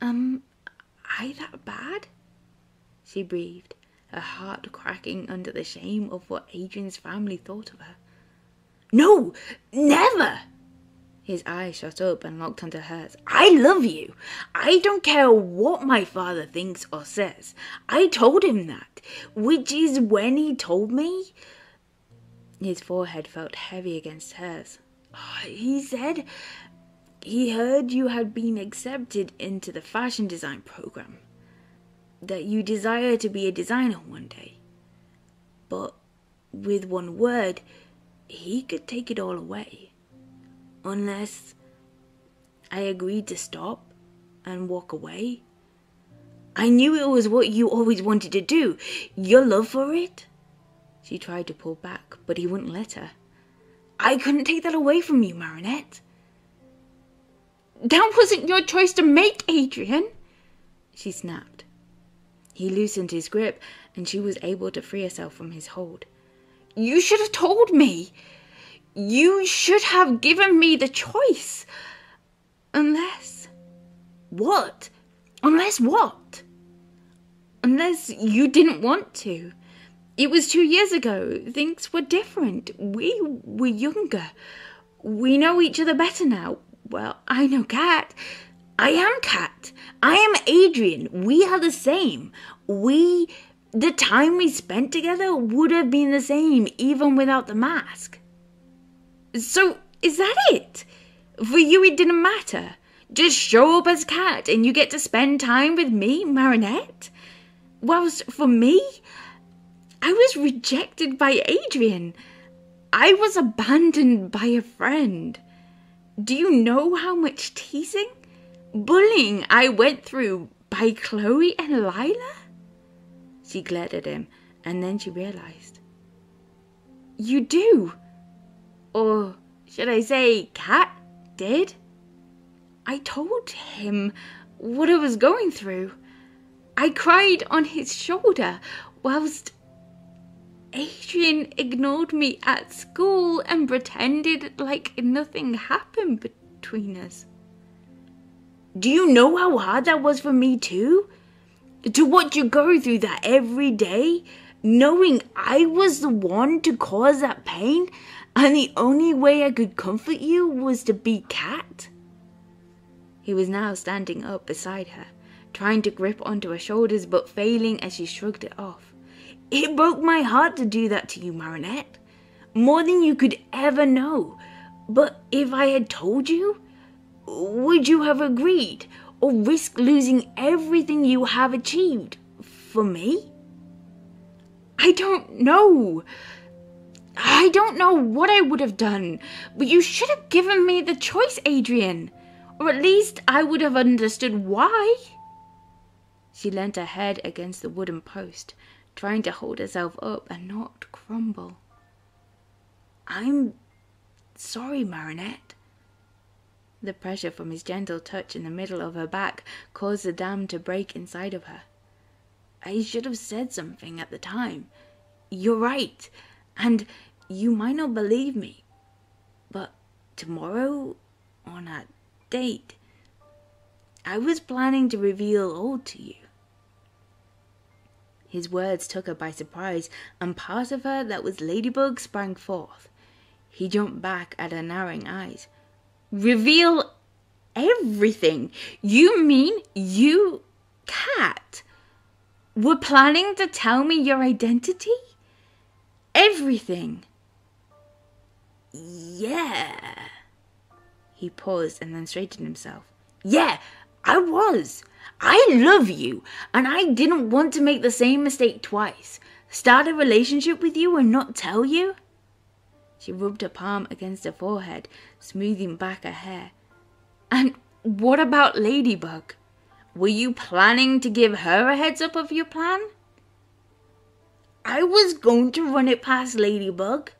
Um, I that bad? she breathed, her heart cracking under the shame of what Adrien's family thought of her. No, never! His eyes shot up and locked onto hers. I love you. I don't care what my father thinks or says. I told him that, which is when he told me. His forehead felt heavy against hers. Ah, he said he heard you had been accepted into the fashion design program, that you desire to be a designer one day. But with one word, he could take it all away unless I agreed to stop and walk away. I knew it was what you always wanted to do. Your love for it? She tried to pull back, but he wouldn't let her. I couldn't take that away from you, Marinette. That wasn't your choice to make, Adrien, she snapped. He loosened his grip, and she was able to free herself from his hold. You should have told me. You should have given me the choice. Unless. What? Unless what? Unless you didn't want to. It was two years ago. Things were different. We were younger. We know each other better now. Well, I know Cat. I am Cat. I am Adrien. We are the same. We. The time we spent together would have been the same even without the mask. So, is that it? For you, it didn't matter. Just show up as Cat and you get to spend time with me, Marinette. Whilst for me, I was rejected by Adrien. I was abandoned by a friend. Do you know how much teasing, bullying I went through by Chloe and Lila? She glared at him and then she realized. You do or should I say, cat, did. I told him what I was going through. I cried on his shoulder whilst Adrien ignored me at school and pretended like nothing happened between us. Do you know how hard that was for me, too? To watch you go through that every day, knowing I was the one to cause that pain and the only way I could comfort you was to be Cat? He was now standing up beside her, trying to grip onto her shoulders but failing as she shrugged it off. It broke my heart to do that to you, Marinette. More than you could ever know. But if I had told you, would you have agreed or risk losing everything you have achieved for me? I don't know. I don't know what I would have done, but you should have given me the choice, Adrien. Or at least I would have understood why. She leant her head against the wooden post, trying to hold herself up and not crumble. I'm sorry, Marinette. The pressure from his gentle touch in the middle of her back caused the dam to break inside of her. I should have said something at the time. You're right. And you might not believe me, but tomorrow, on that date, I was planning to reveal all to you. His words took her by surprise, and part of her that was ladybug sprang forth. He jumped back at her narrowing eyes. Reveal everything? You mean you, cat, were planning to tell me your identity? everything. Yeah. He paused and then straightened himself. Yeah, I was. I love you, and I didn't want to make the same mistake twice. Start a relationship with you and not tell you? She rubbed her palm against her forehead, smoothing back her hair. And what about Ladybug? Were you planning to give her a heads up of your plan? I was going to run it past Ladybug.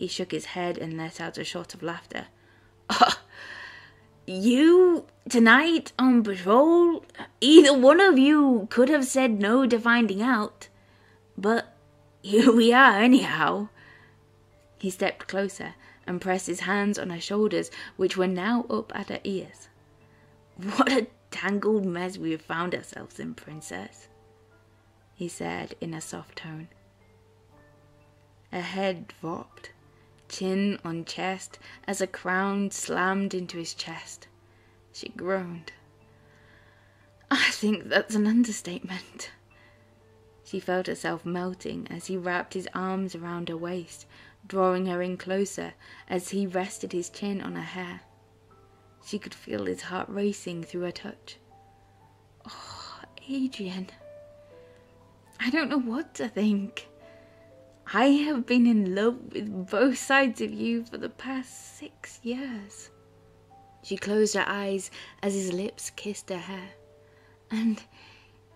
He shook his head and let out a shot of laughter. Uh, you, tonight, on patrol, either one of you could have said no to finding out. But here we are, anyhow. He stepped closer and pressed his hands on her shoulders, which were now up at her ears. What a tangled mess we have found ourselves in, Princess. he said in a soft tone. Her head dropped, chin on chest, as a crown slammed into his chest. She groaned. I think that's an understatement. She felt herself melting as he wrapped his arms around her waist, drawing her in closer as he rested his chin on her hair. She could feel his heart racing through her touch. Oh, Adrien. I don't know what to think. I have been in love with both sides of you for the past six years. She closed her eyes as his lips kissed her hair. And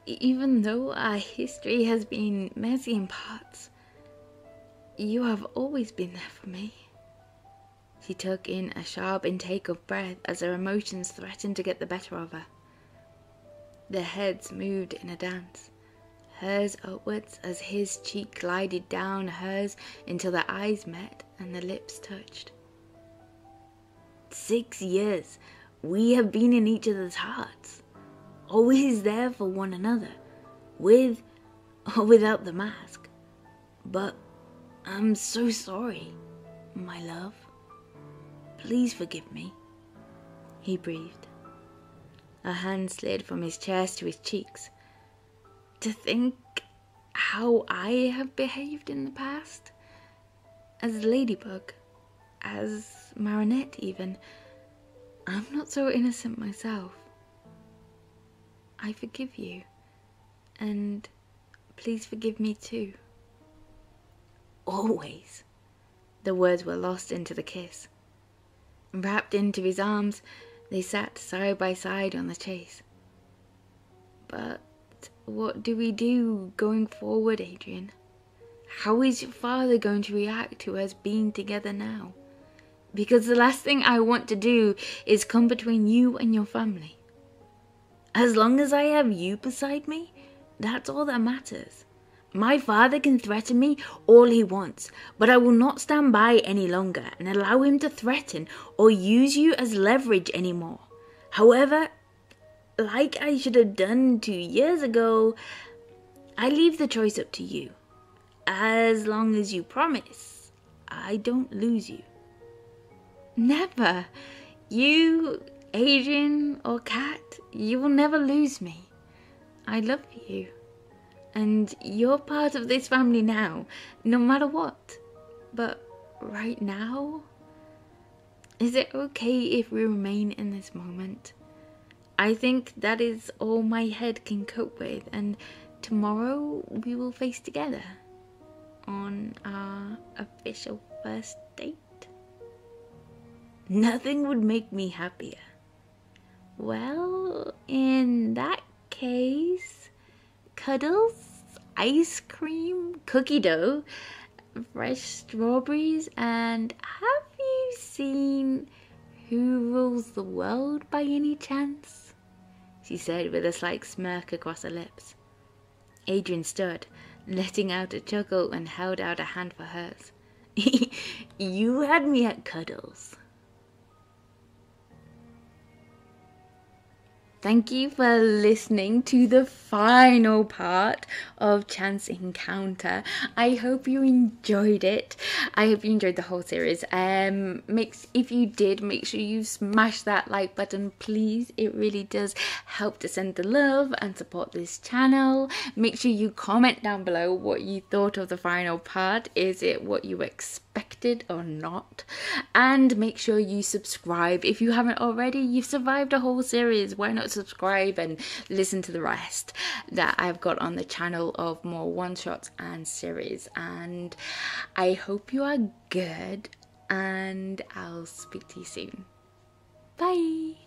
even though our history has been messy in parts, you have always been there for me. She took in a sharp intake of breath as her emotions threatened to get the better of her. Their heads moved in a dance, hers upwards as his cheek glided down hers until their eyes met and their lips touched. Six years we have been in each other's hearts always there for one another, with or without the mask. But I'm so sorry, my love. Please forgive me. He breathed. A hand slid from his chest to his cheeks. To think how I have behaved in the past, as Ladybug, as Marinette, even. I'm not so innocent myself. I forgive you. And please forgive me too. Always. The words were lost into the kiss. Wrapped into his arms, they sat side by side on the chase. But what do we do going forward, Adrien? How is your father going to react to us being together now? Because the last thing I want to do is come between you and your family. As long as I have you beside me, that's all that matters. My father can threaten me all he wants, but I will not stand by any longer and allow him to threaten or use you as leverage anymore. However, like I should have done two years ago, I leave the choice up to you. As long as you promise, I don't lose you. Never. You Adrien or Cat, you will never lose me. I love you. And you're part of this family now, no matter what. But right now, is it okay if we remain in this moment? I think that is all my head can cope with, and tomorrow we will face together on our official first date. Nothing would make me happier. Well, in that case, cuddles, ice cream, cookie dough, fresh strawberries, and have you seen Who Rules the World by any chance? She said with a slight smirk across her lips. Adrien stood, letting out a chuckle, and held out a hand for hers. you had me at cuddles. Thank you for listening to the final part of Chance Encounter. I hope you enjoyed it. I hope you enjoyed the whole series. Um, makes if you did, make sure you smash that like button, please. It really does help to send the love and support this channel. Make sure you comment down below what you thought of the final part. Is it what you expected or not? And make sure you subscribe if you haven't already. You've survived a whole series. Why not? subscribe and listen to the rest that I've got on the channel of more one shots and series. And I hope you are good, and I'll speak to you soon. Bye.